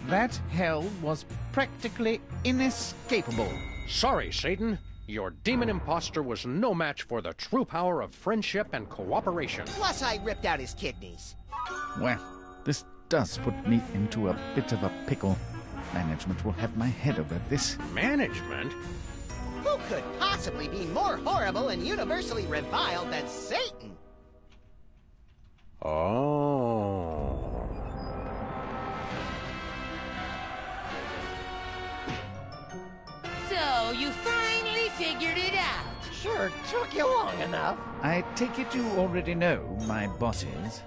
That hell was practically inescapable. Sorry, Satan. Your demon impostor was no match for the true power of friendship and cooperation. Plus, I ripped out his kidneys. Well, this does put me into a bit of a pickle. Management will have my head over this. Management? Who could possibly be more horrible and universally reviled than Satan? Oh. You finally figured it out. Sure took you long enough. I take it you already know my bosses.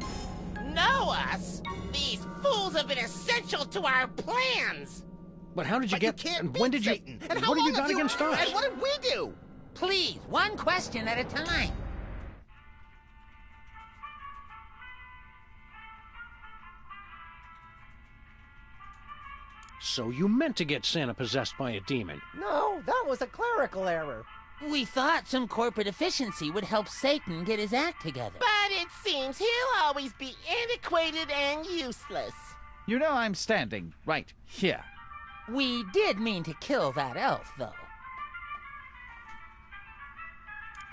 Know us? These fools have been essential to our plans. But how did you But get? you can't and when beat did you? Satan. And how what have you got have you- against us? And what did we do? Please, one question at a time. So you meant to get Santa possessed by a demon? No, that was a clerical error. We thought some corporate efficiency would help Satan get his act together. But it seems he'll always be antiquated and useless. You know I'm standing right here. We did mean to kill that elf, though.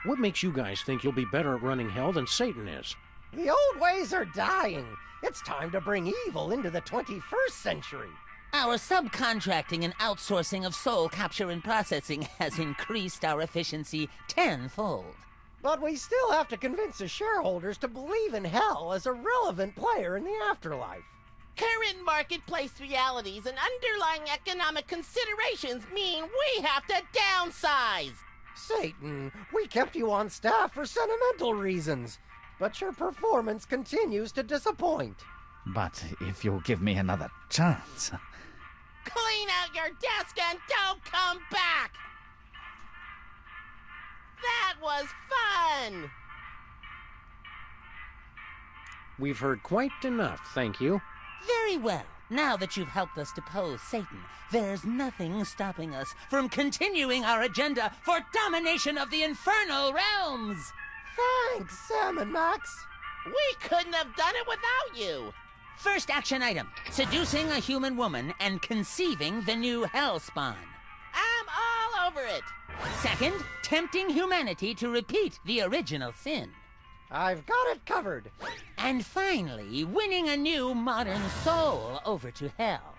What makes you guys think you'll be better at running hell than Satan is? The old ways are dying. It's time to bring evil into the 21st century. Our subcontracting and outsourcing of soul capture and processing has increased our efficiency tenfold. But we still have to convince the shareholders to believe in hell as a relevant player in the afterlife. Current marketplace realities and underlying economic considerations mean we have to downsize. Satan, we kept you on staff for sentimental reasons, but your performance continues to disappoint. But if you'll give me another chance. Clean out your desk and don't come back! That was fun! We've heard quite enough, thank you. Very well. Now that you've helped us depose Satan, there's nothing stopping us from continuing our agenda for domination of the infernal realms. Thanks, Sam and Max. We couldn't have done it without you. First action item seducing a human woman and conceiving the new hell spawn. I'm all over it. Second, tempting humanity to repeat the original sin. I've got it covered. And finally, winning a new modern soul over to hell.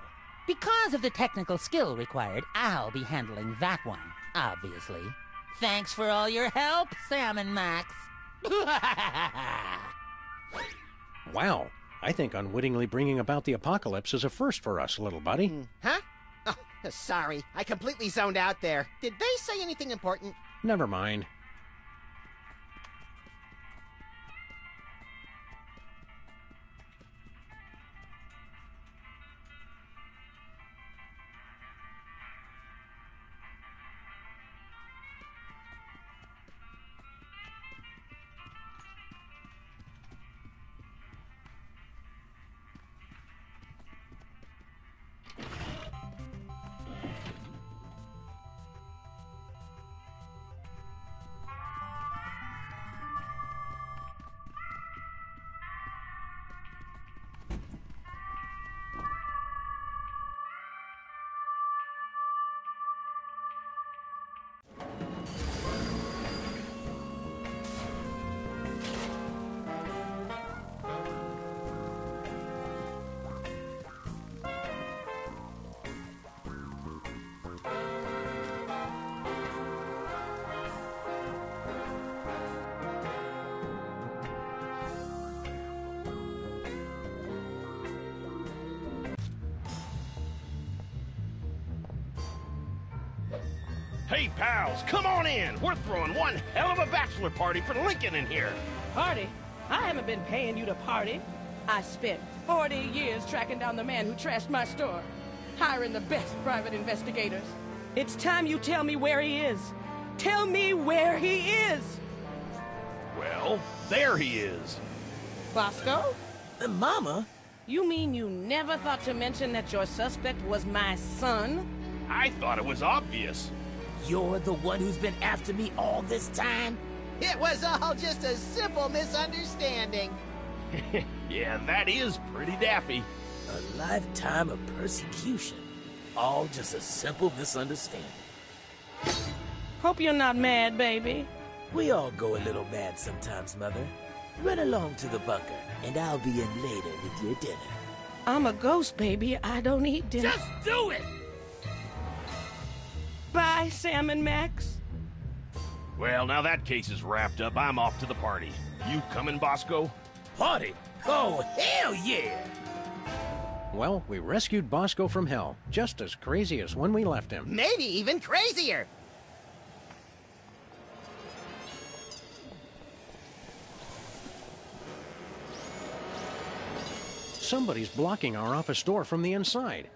Because of the technical skill required, I'll be handling that one, obviously. Thanks for all your help, Sam and Max. Wow, I think unwittingly bringing about the apocalypse is a first for us, little buddy. Hmm. Huh? Oh, sorry. I completely zoned out there. Did they say anything important? Never mind. Hey, pals, come on in. We're throwing one hell of a bachelor party for Lincoln in here. Party? I haven't been paying you to party. I spent 40 years tracking down the man who trashed my store, hiring the best private investigators. It's time you tell me where he is. Tell me where he is. Well, there he is. Bosco? Uh, Mama? You mean you never thought to mention that your suspect was my son? I thought it was obvious. You're the one who's been after me all this time? It was all just a simple misunderstanding. yeah, that is pretty daffy. A lifetime of persecution. All just a simple misunderstanding. Hope you're not mad, baby. We all go a little mad sometimes, Mother. Run along to the bunker, and I'll be in later with your dinner. I'm a ghost, baby. I don't eat dinner. Just do it! Bye, and Max. Well, now that case is wrapped up, I'm off to the party. You coming, Bosco? Party? Oh, hell yeah! Well, we rescued Bosco from hell, just as crazy as when we left him. Maybe even crazier. Somebody's blocking our office door from the inside.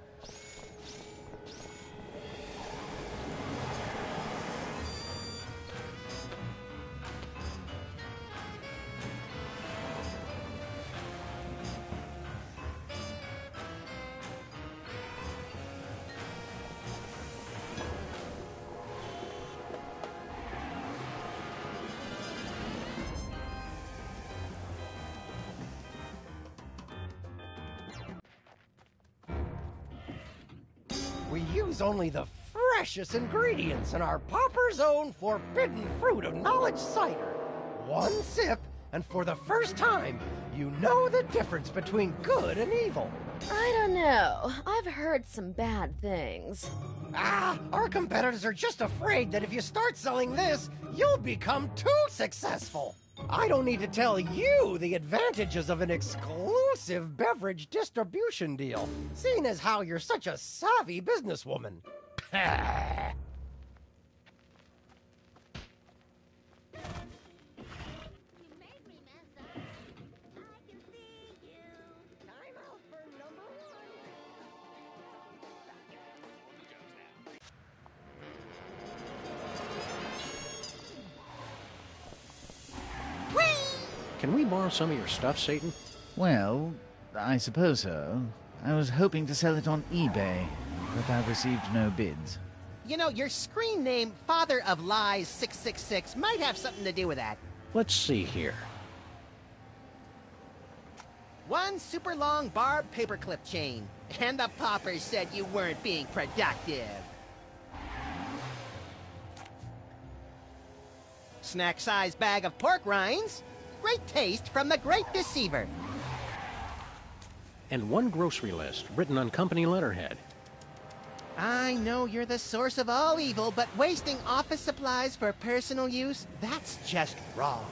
Only the freshest ingredients in our Popper's Own Forbidden Fruit of Knowledge cider. One sip, and for the first time, you know the difference between good and evil. I don't know. I've heard some bad things. Ah, our competitors are just afraid that if you start selling this, you'll become too successful. I don't need to tell you the advantages of an exclusive beverage distribution deal, seeing as how you're such a savvy businesswoman. Can we borrow some of your stuff, Satan? Well, I suppose so. I was hoping to sell it on eBay, but I've received no bids. You know, your screen name, Father of Lies 666, might have something to do with that. Let's see here. One super long barb paperclip chain. And the paupers said you weren't being productive. Snack-sized bag of pork rinds. Great taste from the great deceiver. And one grocery list written on company letterhead. I know you're the source of all evil, but wasting office supplies for personal use, that's just wrong.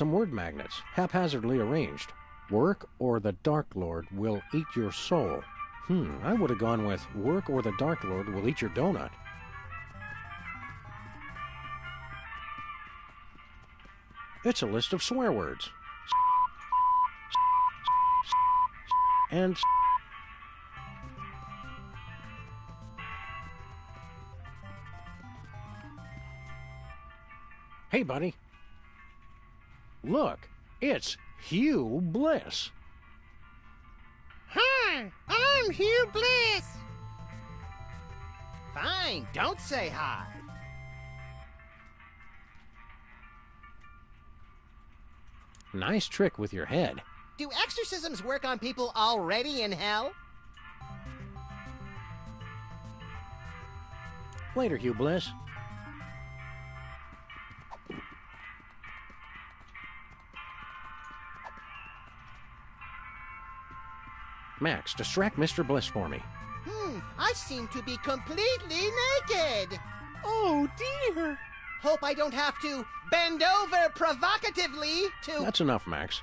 Some word magnets, haphazardly arranged. Work or the Dark Lord will eat your soul. Hmm, I would have gone with work or the Dark Lord will eat your donut. It's a list of swear words. And Hey, buddy. Look, it's Hugh Bliss. Hi, I'm Hugh Bliss. Fine, don't say hi. Nice trick with your head. Do exorcisms work on people already in hell? Later, Hugh Bliss. Max, distract Mr. Bliss for me. Hmm, I seem to be completely naked. Oh, dear. Hope I don't have to bend over provocatively to. That's enough, Max.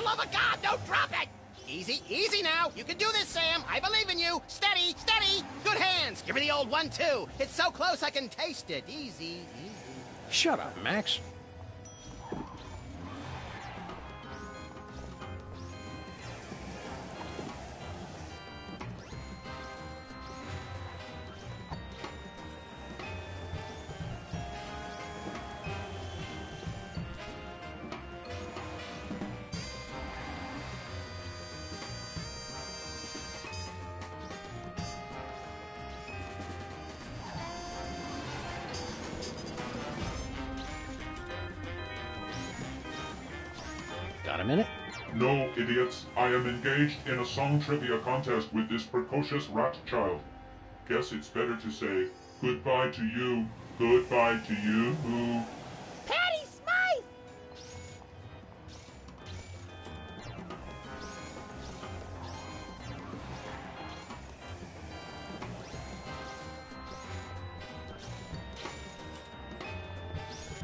The love of God, don't drop it. Easy, easy now. You can do this, Sam. I believe in you. Steady, steady. Good hands. Give me the old one, too. It's so close I can taste it. Easy, easy. Shut up, Max. In a song trivia contest with this precocious rat child. Guess it's better to say goodbye to you, goodbye to you. Patty Smyth!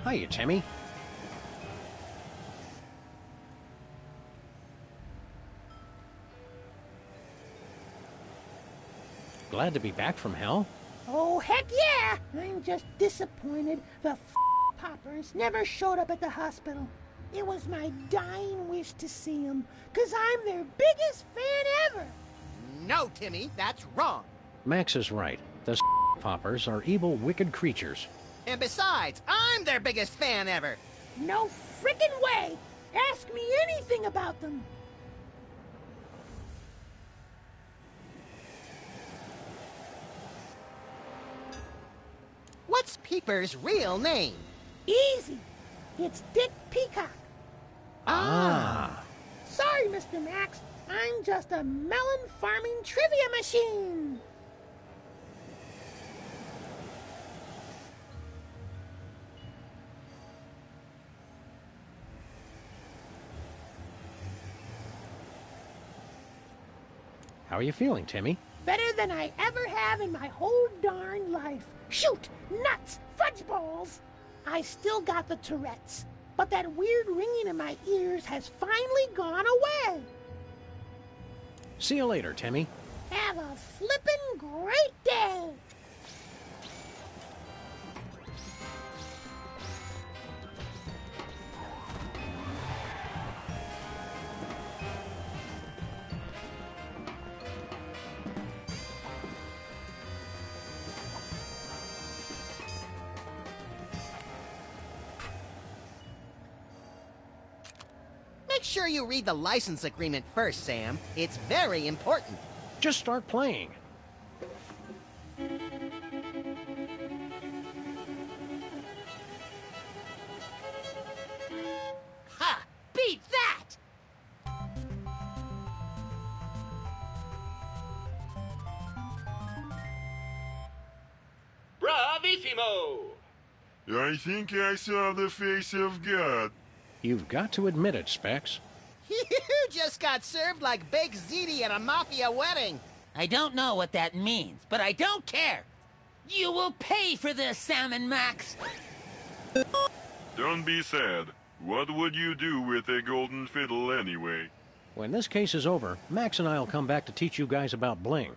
Hiya, Timmy. Glad to be back from hell. Oh, heck yeah! I'm just disappointed the f- poppers never showed up at the hospital. It was my dying wish to see them, because I'm their biggest fan ever. No, Timmy, that's wrong. Max is right. The poppers are evil, wicked creatures. And besides, I'm their biggest fan ever. No frickin' way! Ask me anything about them. Peeper's real name? Easy. It's Dick Peacock. Ah. Sorry, Mr. Max. I'm just a melon farming trivia machine. How are you feeling, Timmy? Better than I ever have in my whole darn life. Shoot! Nuts! Fudge balls! I still got the Tourette's, but that weird ringing in my ears has finally gone away. See you later, Timmy. Have a flippin' great day! You read the license agreement first, Sam. It's very important. Just start playing. Ha! Beat that! Bravissimo! I think I saw the face of God. You've got to admit it, Specs. You just got served like baked ziti at a mafia wedding. I don't know what that means, but I don't care. You will pay for this, Sam and Max. Don't be sad. What would you do with a golden fiddle anyway? When this case is over, Max and I will come back to teach you guys about bling.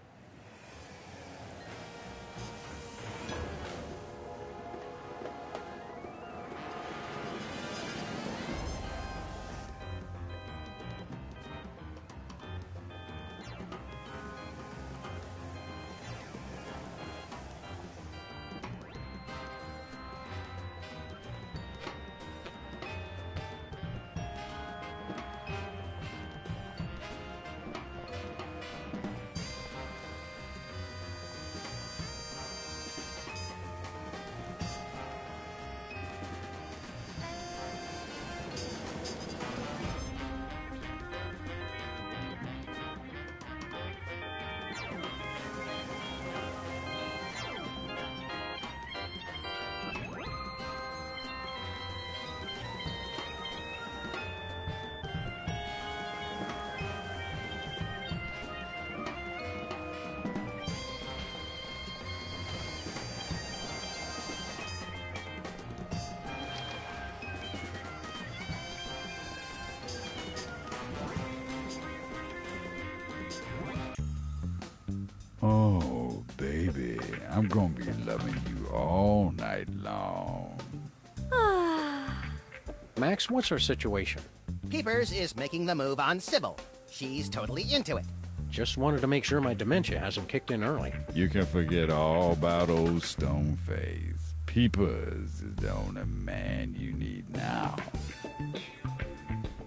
Max, what's her situation? Peepers is making the move on Sybil. She's totally into it. Just wanted to make sure my dementia hasn't kicked in early. You can forget all about old Stoneface. Peepers is the only man you need now.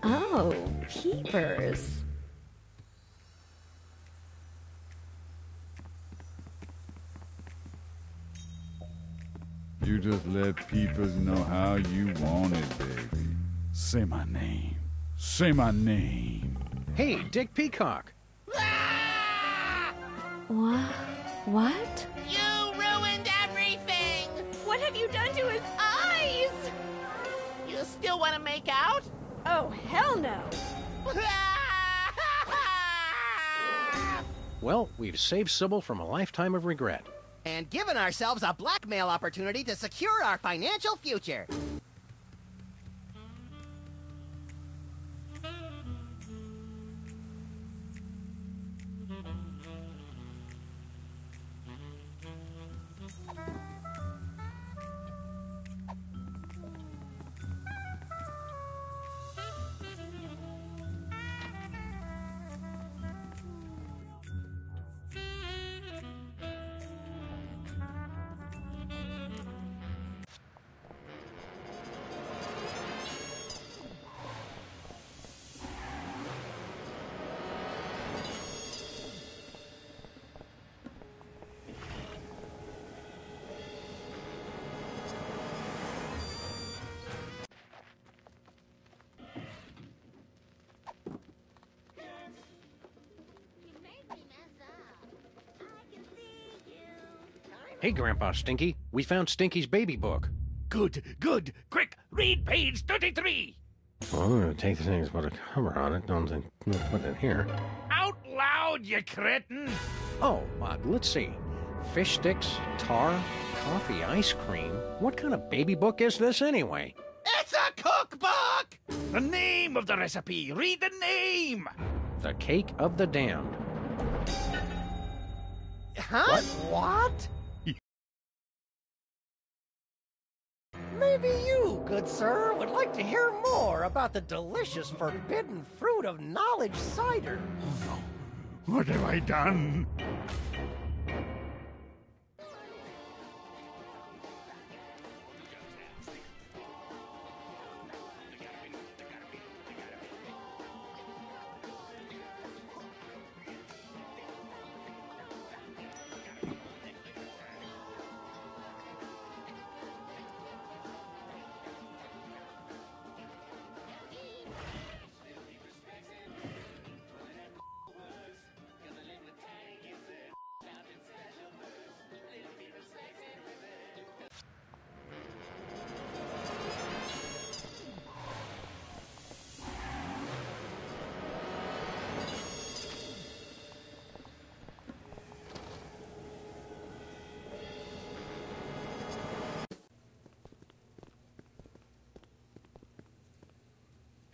Oh, peepers. You just let Peepers know how you want it, baby. Say my name. Say my name. Hey, Dick Peacock. What? What? You ruined everything! What have you done to his eyes? You still want to make out? Oh, hell no. Well, we've saved Sybil from a lifetime of regret. And given ourselves a blackmail opportunity to secure our financial future. Hey, Grandpa Stinky, we found Stinky's baby book. Good, good. Quick, read page 33. Well, I'm gonna take the things with a cover on it. Don't think put it here. Out loud, you cretin. Oh, uh, let's see. Fish sticks, tar, coffee, ice cream. What kind of baby book is this anyway? It's a cookbook! The name of the recipe. Read the name. The Cake of the Damned. Huh? What? Maybe good sir, would like to hear more about the delicious forbidden fruit of knowledge cider. Oh no. What have I done?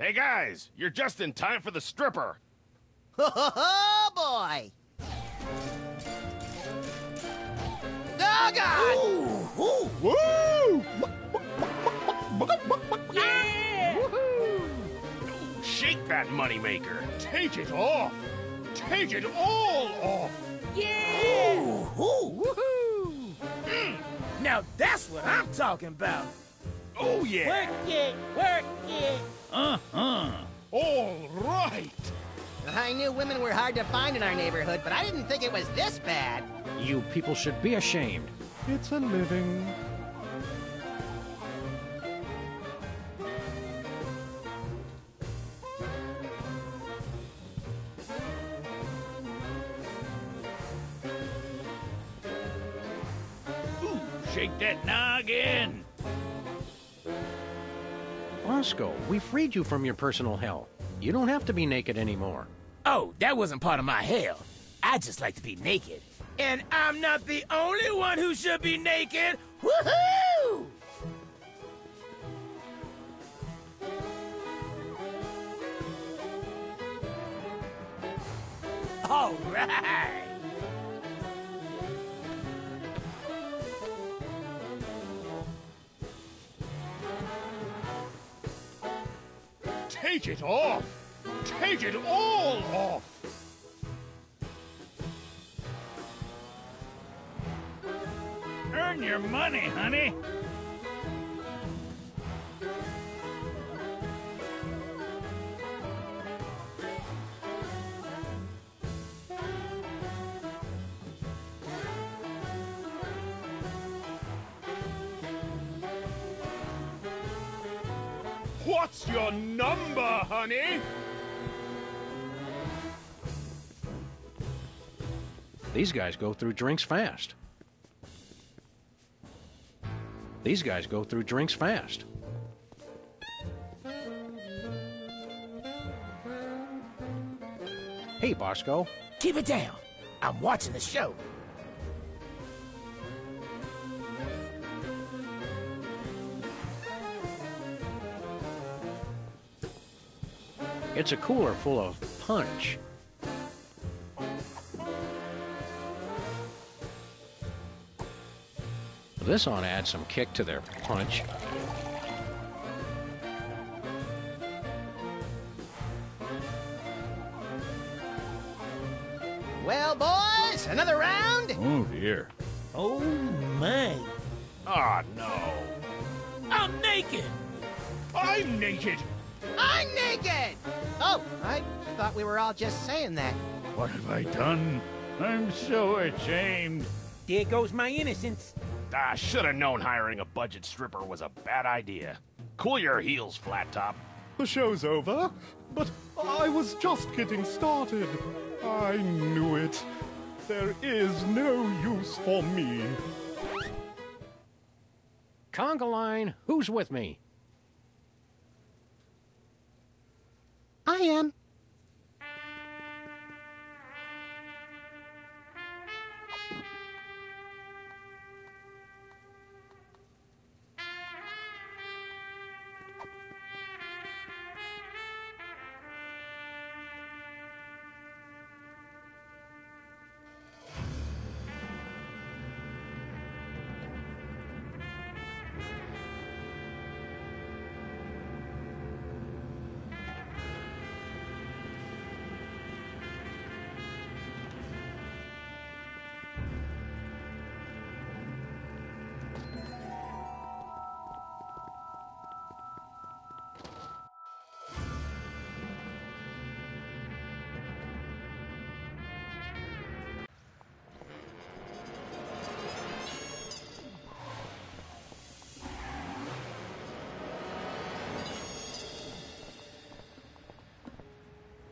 Hey guys, you're just in time for the stripper. Oh boy! Oh God! Ooh, woo! Yeah! Shake that moneymaker. Take it off. Take it all off. Yeah! Mm. Now that's what I'm talking about. Oh yeah. Work it, work it. Uh-huh. All right. I knew women were hard to find in our neighborhood, but I didn't think it was this bad. You people should be ashamed. It's a living. Ooh, shake that noggin. Roscoe, we freed you from your personal hell. You don't have to be naked anymore. Oh, that wasn't part of my hell. I just like to be naked. And I'm not the only one who should be naked. Woohoo! All right. Take it off! Take it all off! Earn your money, honey. What's your number, honey? These guys go through drinks fast. These guys go through drinks fast. Hey, Bosco. Keep it down. I'm watching the show. It's a cooler full of punch. This ought to add some kick to their punch. Well, boys, another round? Oh, dear. Oh, my. Oh, no. I'm naked. I'm naked. I'm naked! Oh, I thought we were all just saying that. What have I done? I'm so ashamed. There goes my innocence. Ah, I should have known hiring a budget stripper was a bad idea. Cool your heels, Flat Top. The show's over, but I was just getting started. I knew it. There is no use for me. Conga line, who's with me? I am.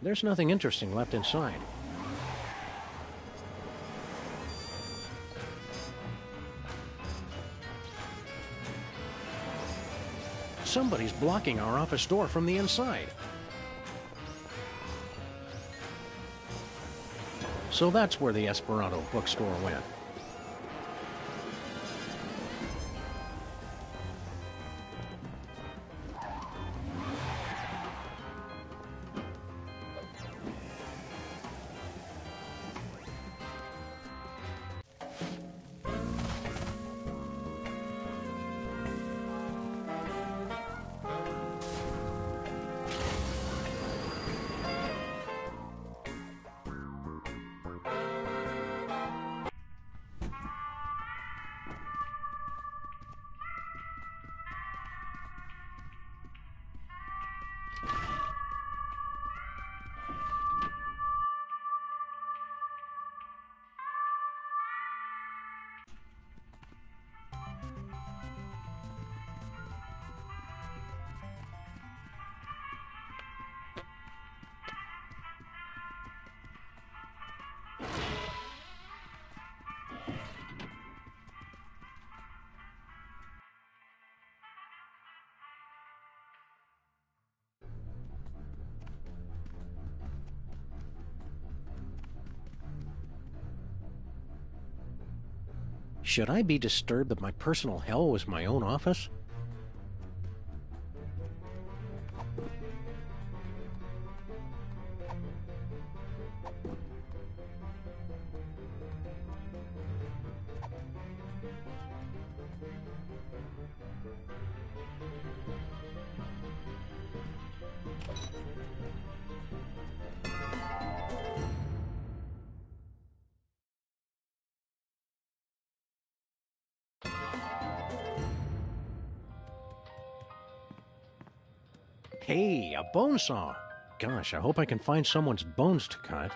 There's nothing interesting left inside. Somebody's blocking our office door from the inside. So that's where the Esperanto bookstore went. Should I be disturbed that my personal hell was my own office? Bone saw. Gosh, I hope I can find someone's bones to cut.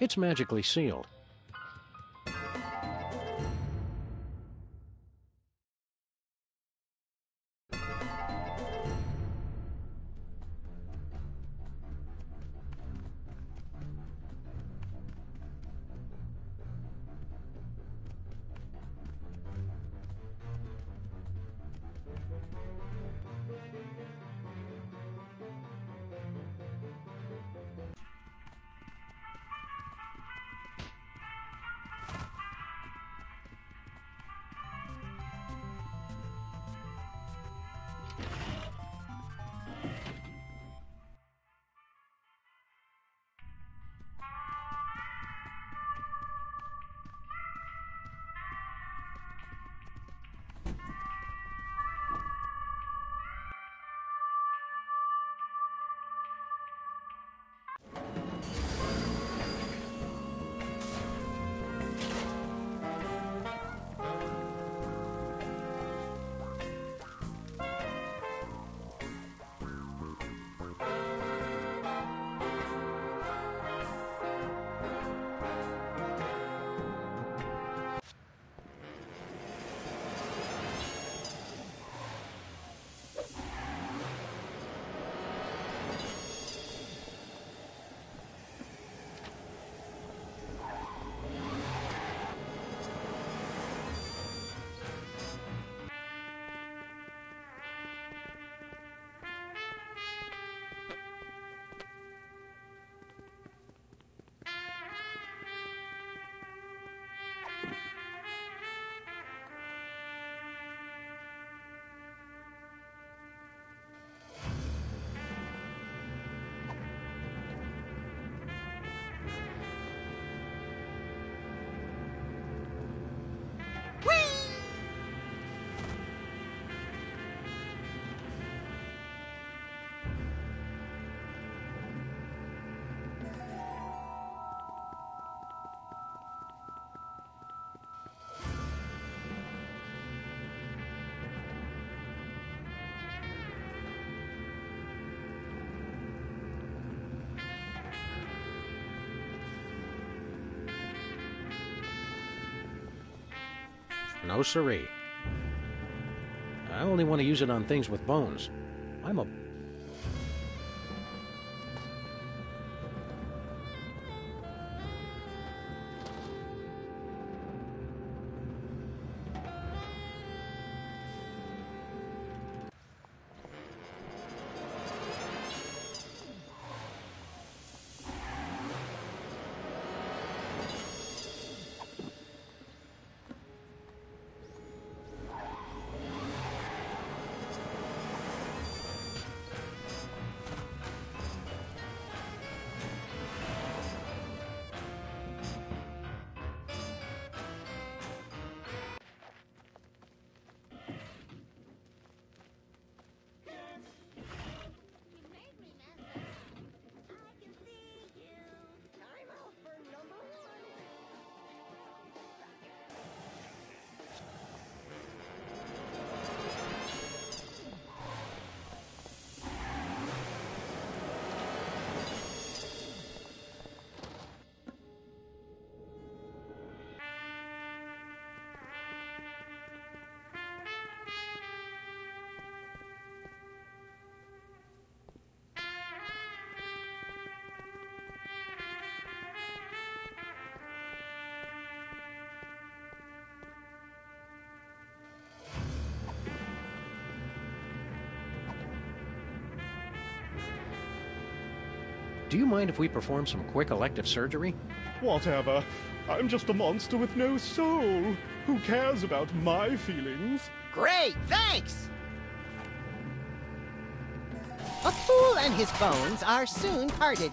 It's magically sealed. No siree. I only want to use it on things with bones. Do you mind if we perform some quick elective surgery? Whatever. I'm just a monster with no soul. Who cares about my feelings? Great, thanks! A fool and his bones are soon parted.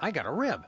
I got a rib.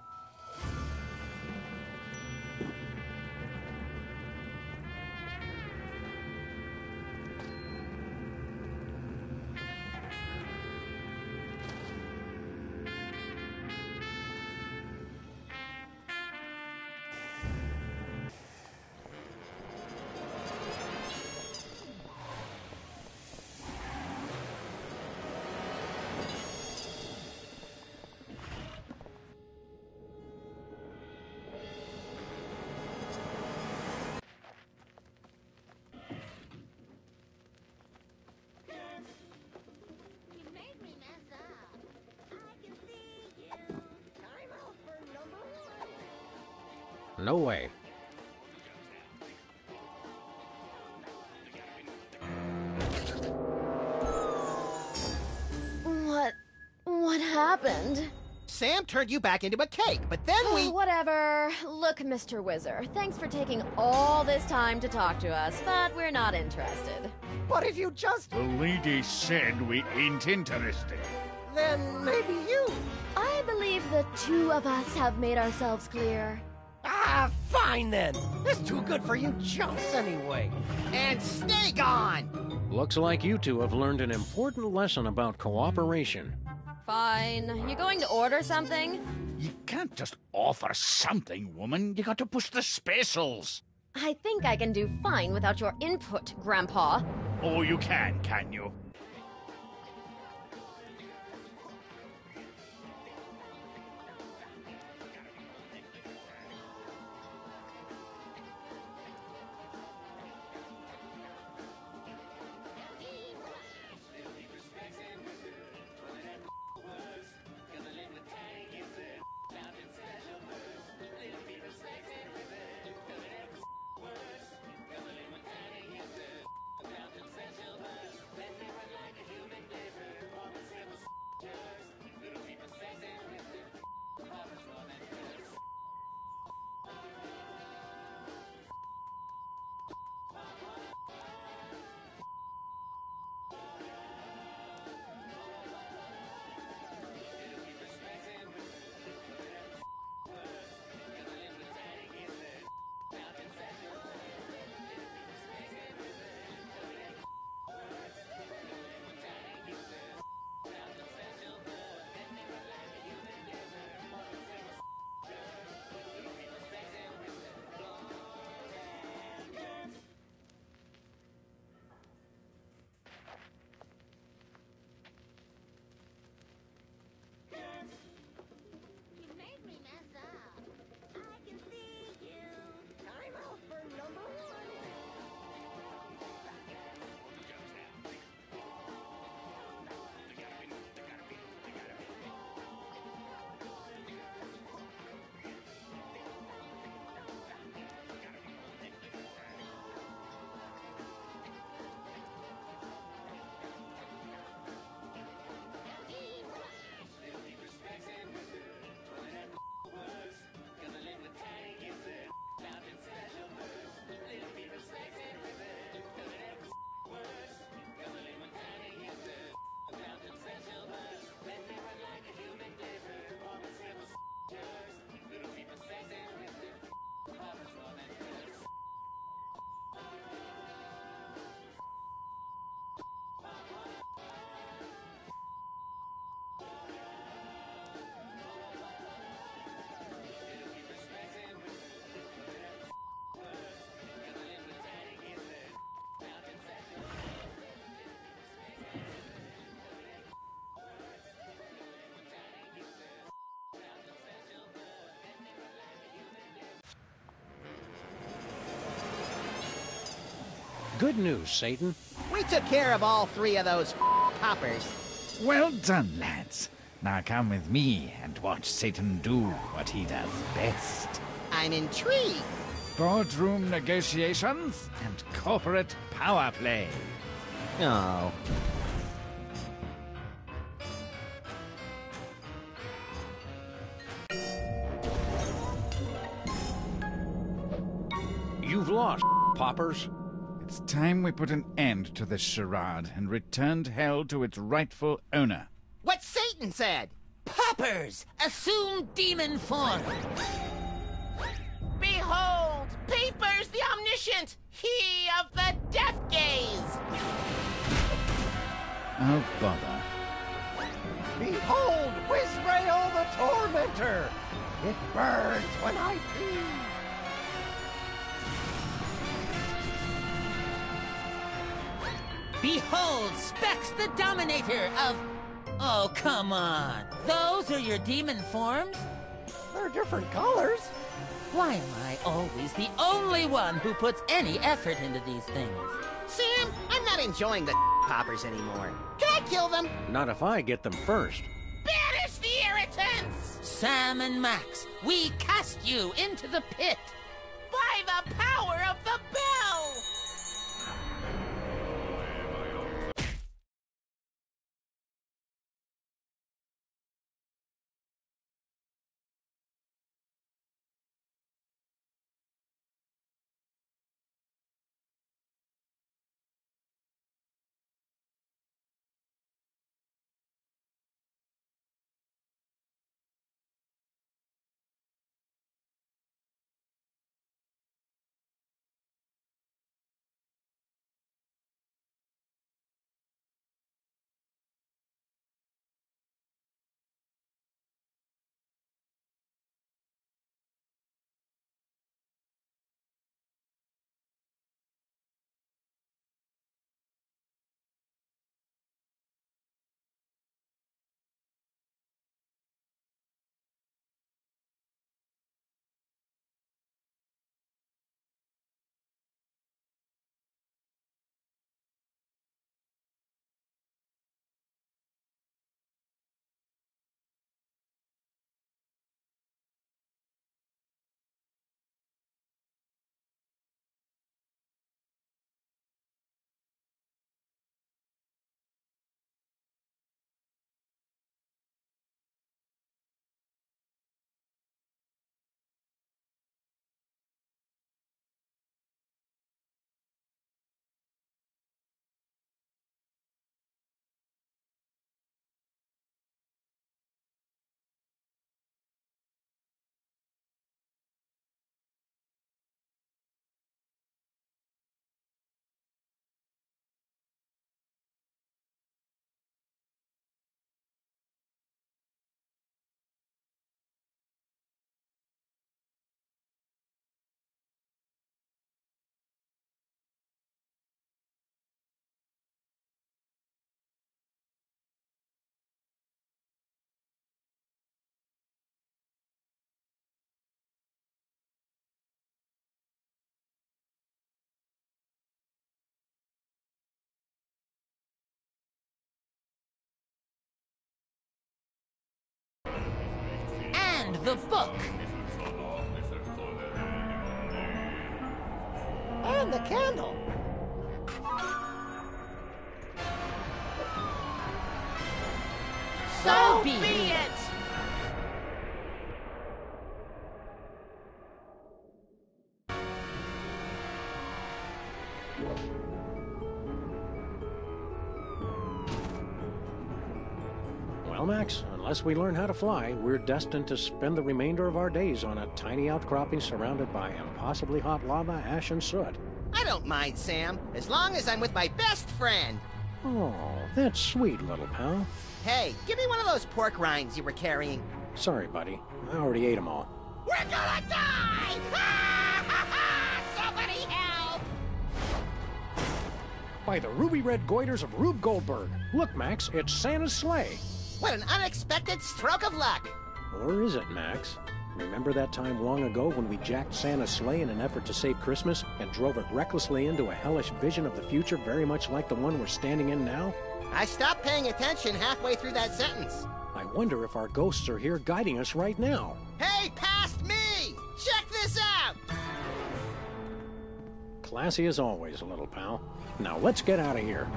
Turned you back into a cake, but then Oh, we. Whatever. Look, Mr. Whizzer, thanks for taking all this time to talk to us, but we're not interested. But if you just. The lady said we ain't interested. Then maybe you. I believe the two of us have made ourselves clear. Ah, fine then. It's too good for you chumps anyway. And stay gone! Looks like you two have learned an important lesson about cooperation. Fine. You going to order something? You can't just offer something, woman. You got to push the specials. I think I can do fine without your input, Grandpa. Oh, you can, can you? Good news, Satan. We took care of all three of those poppers. Well done, lads. Now come with me and watch Satan do what he does best. I'm intrigued. Boardroom negotiations and corporate power play. Oh. You've lost, poppers. It's time we put an end to this charade and returned hell to its rightful owner. What Satan said! Poppers! Assume demon form! Behold, Peepers the Omniscient, he of the Death Gaze! Oh, bother. Behold, Wizrael the Tormentor! It burns when I pee. Behold, Specs the Dominator of. Oh, come on. Those are your demon forms? They're different colors. Why am I always the only one who puts any effort into these things? Sam, I'm not enjoying the poppers anymore. Can I kill them? Not if I get them first. Banish the irritants! Sam and Max, we cast you into the pit. The book. And the candle. So be Be it. it! Unless we learn how to fly, we're destined to spend the remainder of our days on a tiny outcropping surrounded by impossibly hot lava, ash, and soot. I don't mind, Sam, as long as I'm with my best friend. Oh, that's sweet, little pal. Hey, give me one of those pork rinds you were carrying. Sorry, buddy. I already ate them all. We're gonna die! Somebody help! By the ruby red goiters of Rube Goldberg. Look, Max, it's Santa's sleigh. What an unexpected stroke of luck! Or is it, Max? Remember that time long ago when we jacked Santa's sleigh in an effort to save Christmas and drove it recklessly into a hellish vision of the future very much like the one we're standing in now? I stopped paying attention halfway through that sentence. I wonder if our ghosts are here guiding us right now. Hey, past me! Check this out! Classy as always, a little pal. Now let's get out of here.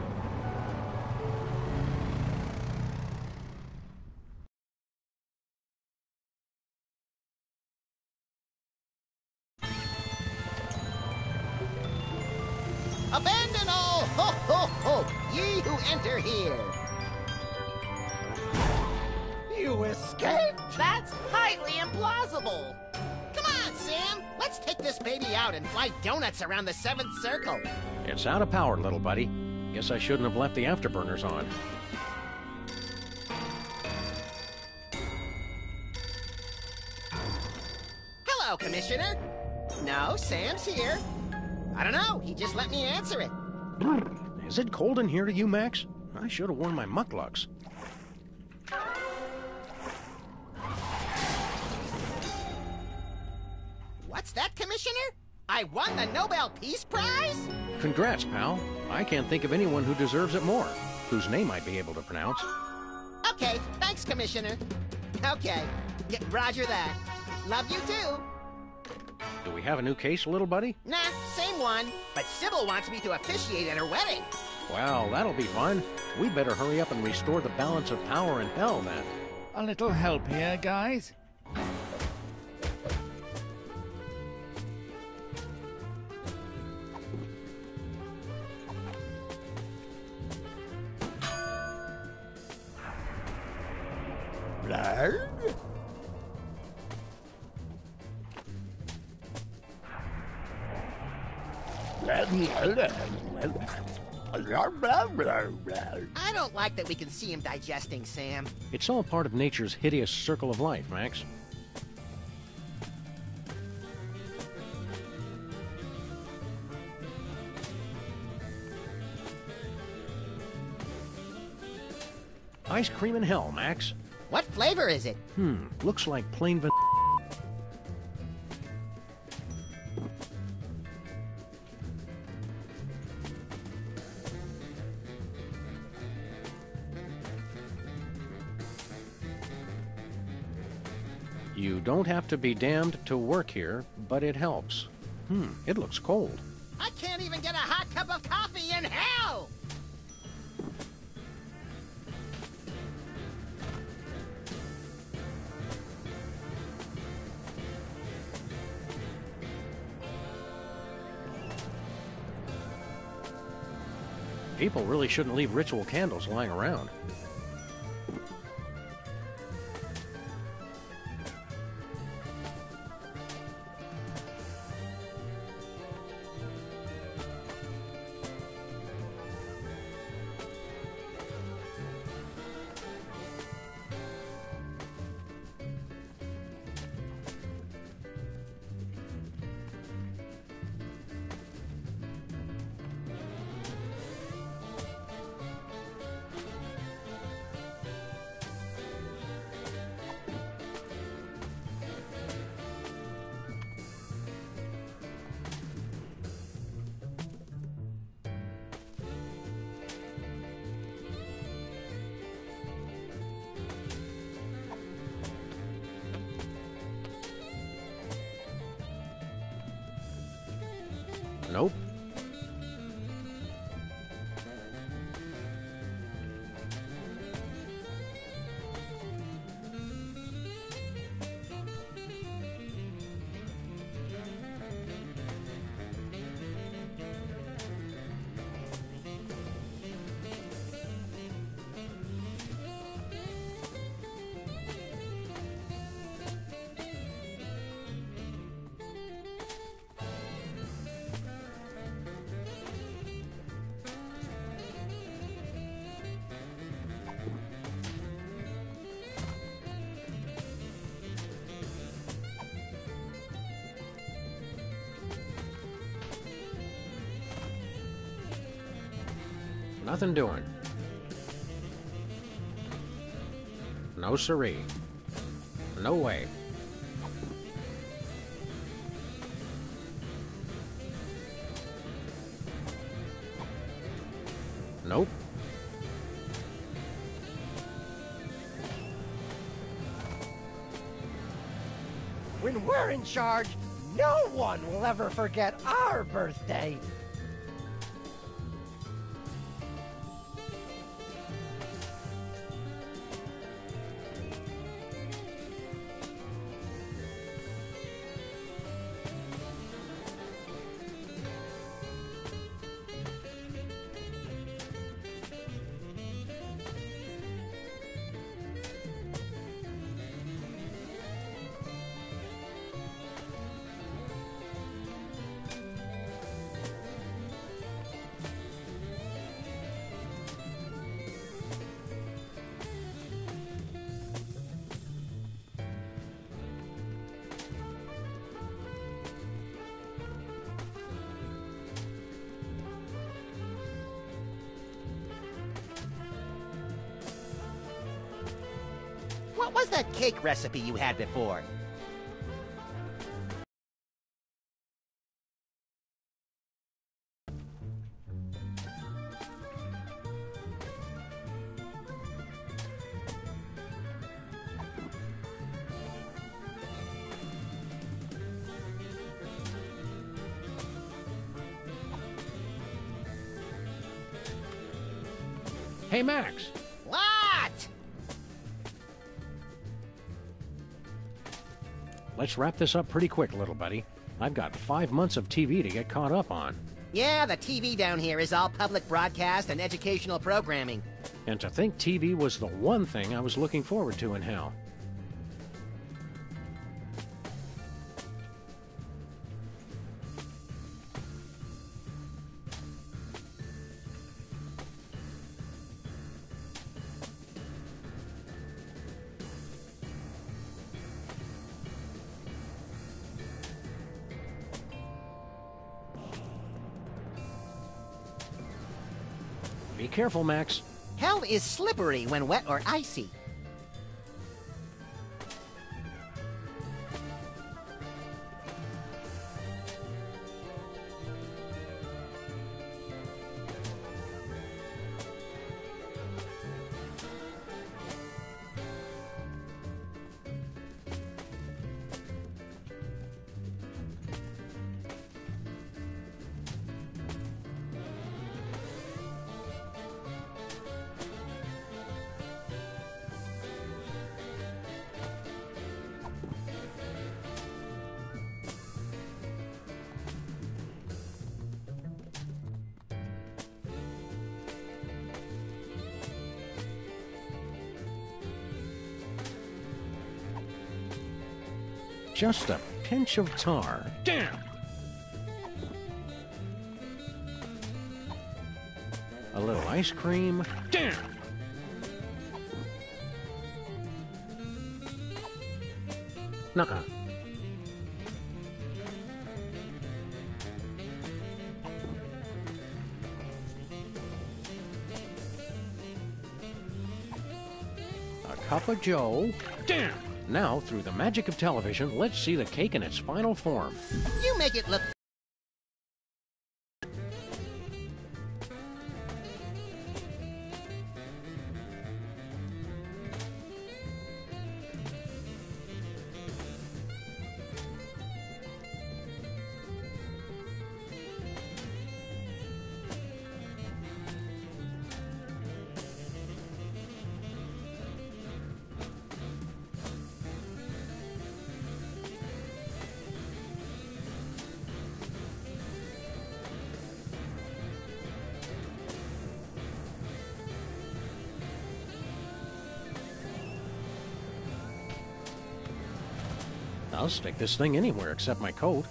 Out and fly donuts around the seventh circle. It's out of power, little buddy. Guess I shouldn't have left the afterburners on. Hello, Commissioner. No, Sam's here. I don't know. He just let me answer it. Is it cold in here to you, Max? I should have worn my mucklucks. What's that, Commissioner? I won the Nobel Peace Prize? Congrats, pal. I can't think of anyone who deserves it more, whose name I'd be able to pronounce. Okay, thanks, Commissioner. Okay. Yeah, roger that. Love you too. Do we have a new case, little buddy? Nah, same one. But Sybil wants me to officiate at her wedding. Well, that'll be fun. We better hurry up and restore the balance of power in hell, then. A little help here, guys? I that we can see him digesting, Sam. It's all part of nature's hideous circle of life, Max. Ice cream in hell, Max. What flavor is it? Hmm, looks like plain van. To be damned to work here, but it helps. Hmm, it looks cold. I can't even get a hot cup of coffee in hell! People really shouldn't leave ritual candles lying around. Nothing doing. No siree. No way. Nope. When we're in charge, no one will ever forget our birthday. What was that cake recipe you had before? Hey, Max, Let's wrap this up pretty quick, little buddy. I've got five months of TV to get caught up on. Yeah, the TV down here is all public broadcast and educational programming. And to think TV was the one thing I was looking forward to in hell. Careful, Max. Hell is slippery when wet or icy. Just a pinch of tar. Damn! A little ice cream. Damn! Nuh-uh. A cup of joe. Damn! Now, through the magic of television, let's see the cake in its final form. You make it look. Stick this thing anywhere except my coat.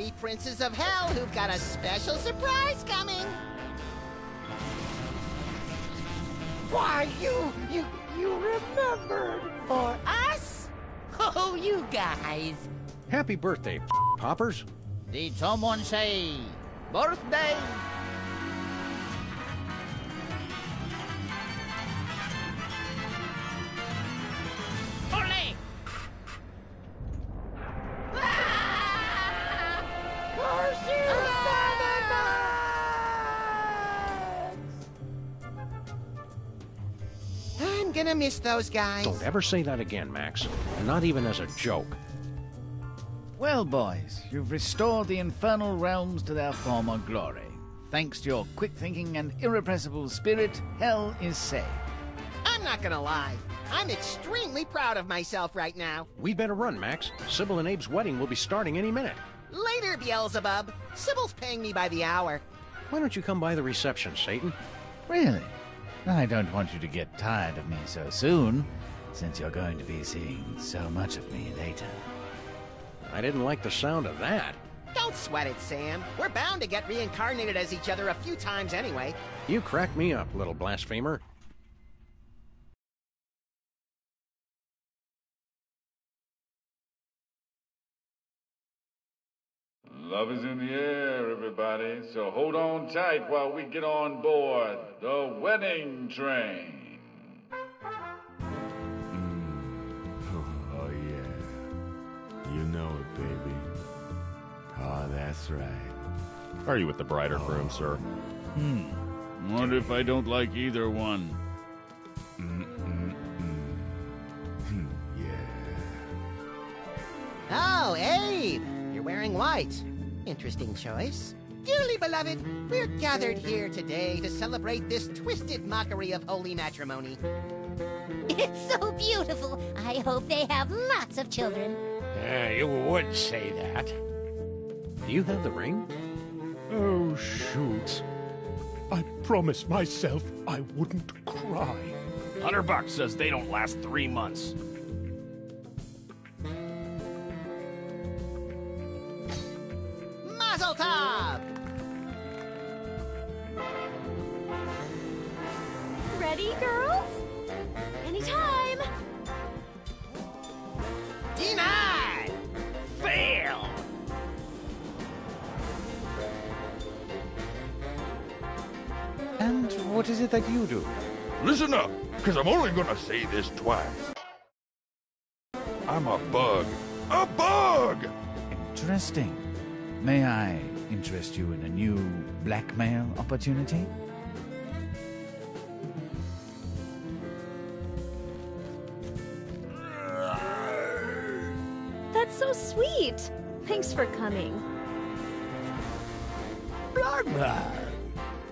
Three princes of hell who've got a special surprise coming. Why, you, you, you remembered. For us? Oh, you guys. Happy birthday, poppers. Did someone say birthday? Gonna miss those guys. Don't ever say that again, Max. Not even as a joke. Well, boys, you've restored the infernal realms to their former glory. Thanks to your quick thinking and irrepressible spirit, hell is saved. I'm not gonna lie. I'm extremely proud of myself right now. We better run, Max. Sybil and Abe's wedding will be starting any minute. Later, Beelzebub. Sybil's paying me by the hour. Why don't you come by the reception, Satan? Really? I don't want you to get tired of me so soon, since you're going to be seeing so much of me later. I didn't like the sound of that. Don't sweat it, Sam. We're bound to get reincarnated as each other a few times anyway. You crack me up, little blasphemer. Love is in the air, everybody. So hold on tight while we get on board the wedding train. Oh, yeah. You know it, baby. Oh, that's right. Are you with the bride or groom, sir? Hmm. Wonder if I don't like either one. Hmm. Yeah. Oh, Abe! You're wearing white. Interesting choice. Dearly beloved, we're gathered here today to celebrate this twisted mockery of holy matrimony. It's so beautiful. I hope they have lots of children. Uh, you would say that. Do you have the ring? Oh, shoot. I promised myself I wouldn't cry. Hunter Buck says they don't last three months. What is it that you do? Listen up, because I'm only gonna say this twice. I'm a bug. A bug! Interesting. May I interest you in a new blackmail opportunity? That's so sweet. Thanks for coming.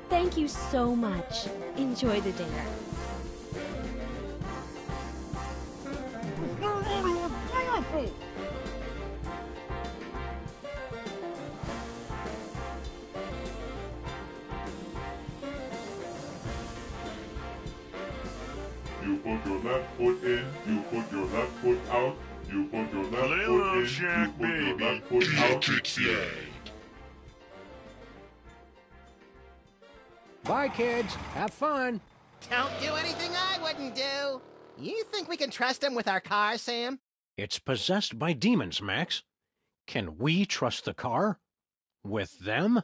Thank you so much. Enjoy the dinner. Bye, kids. Have fun. Don't do anything I wouldn't do. You think we can trust him with our car, Sam? It's possessed by demons, Max. Can we trust the car? With them?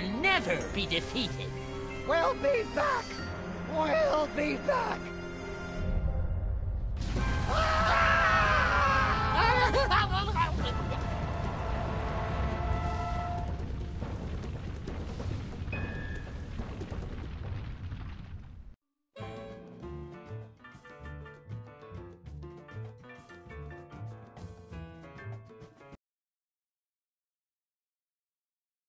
can never be defeated. We'll be back! We'll be back! Ah!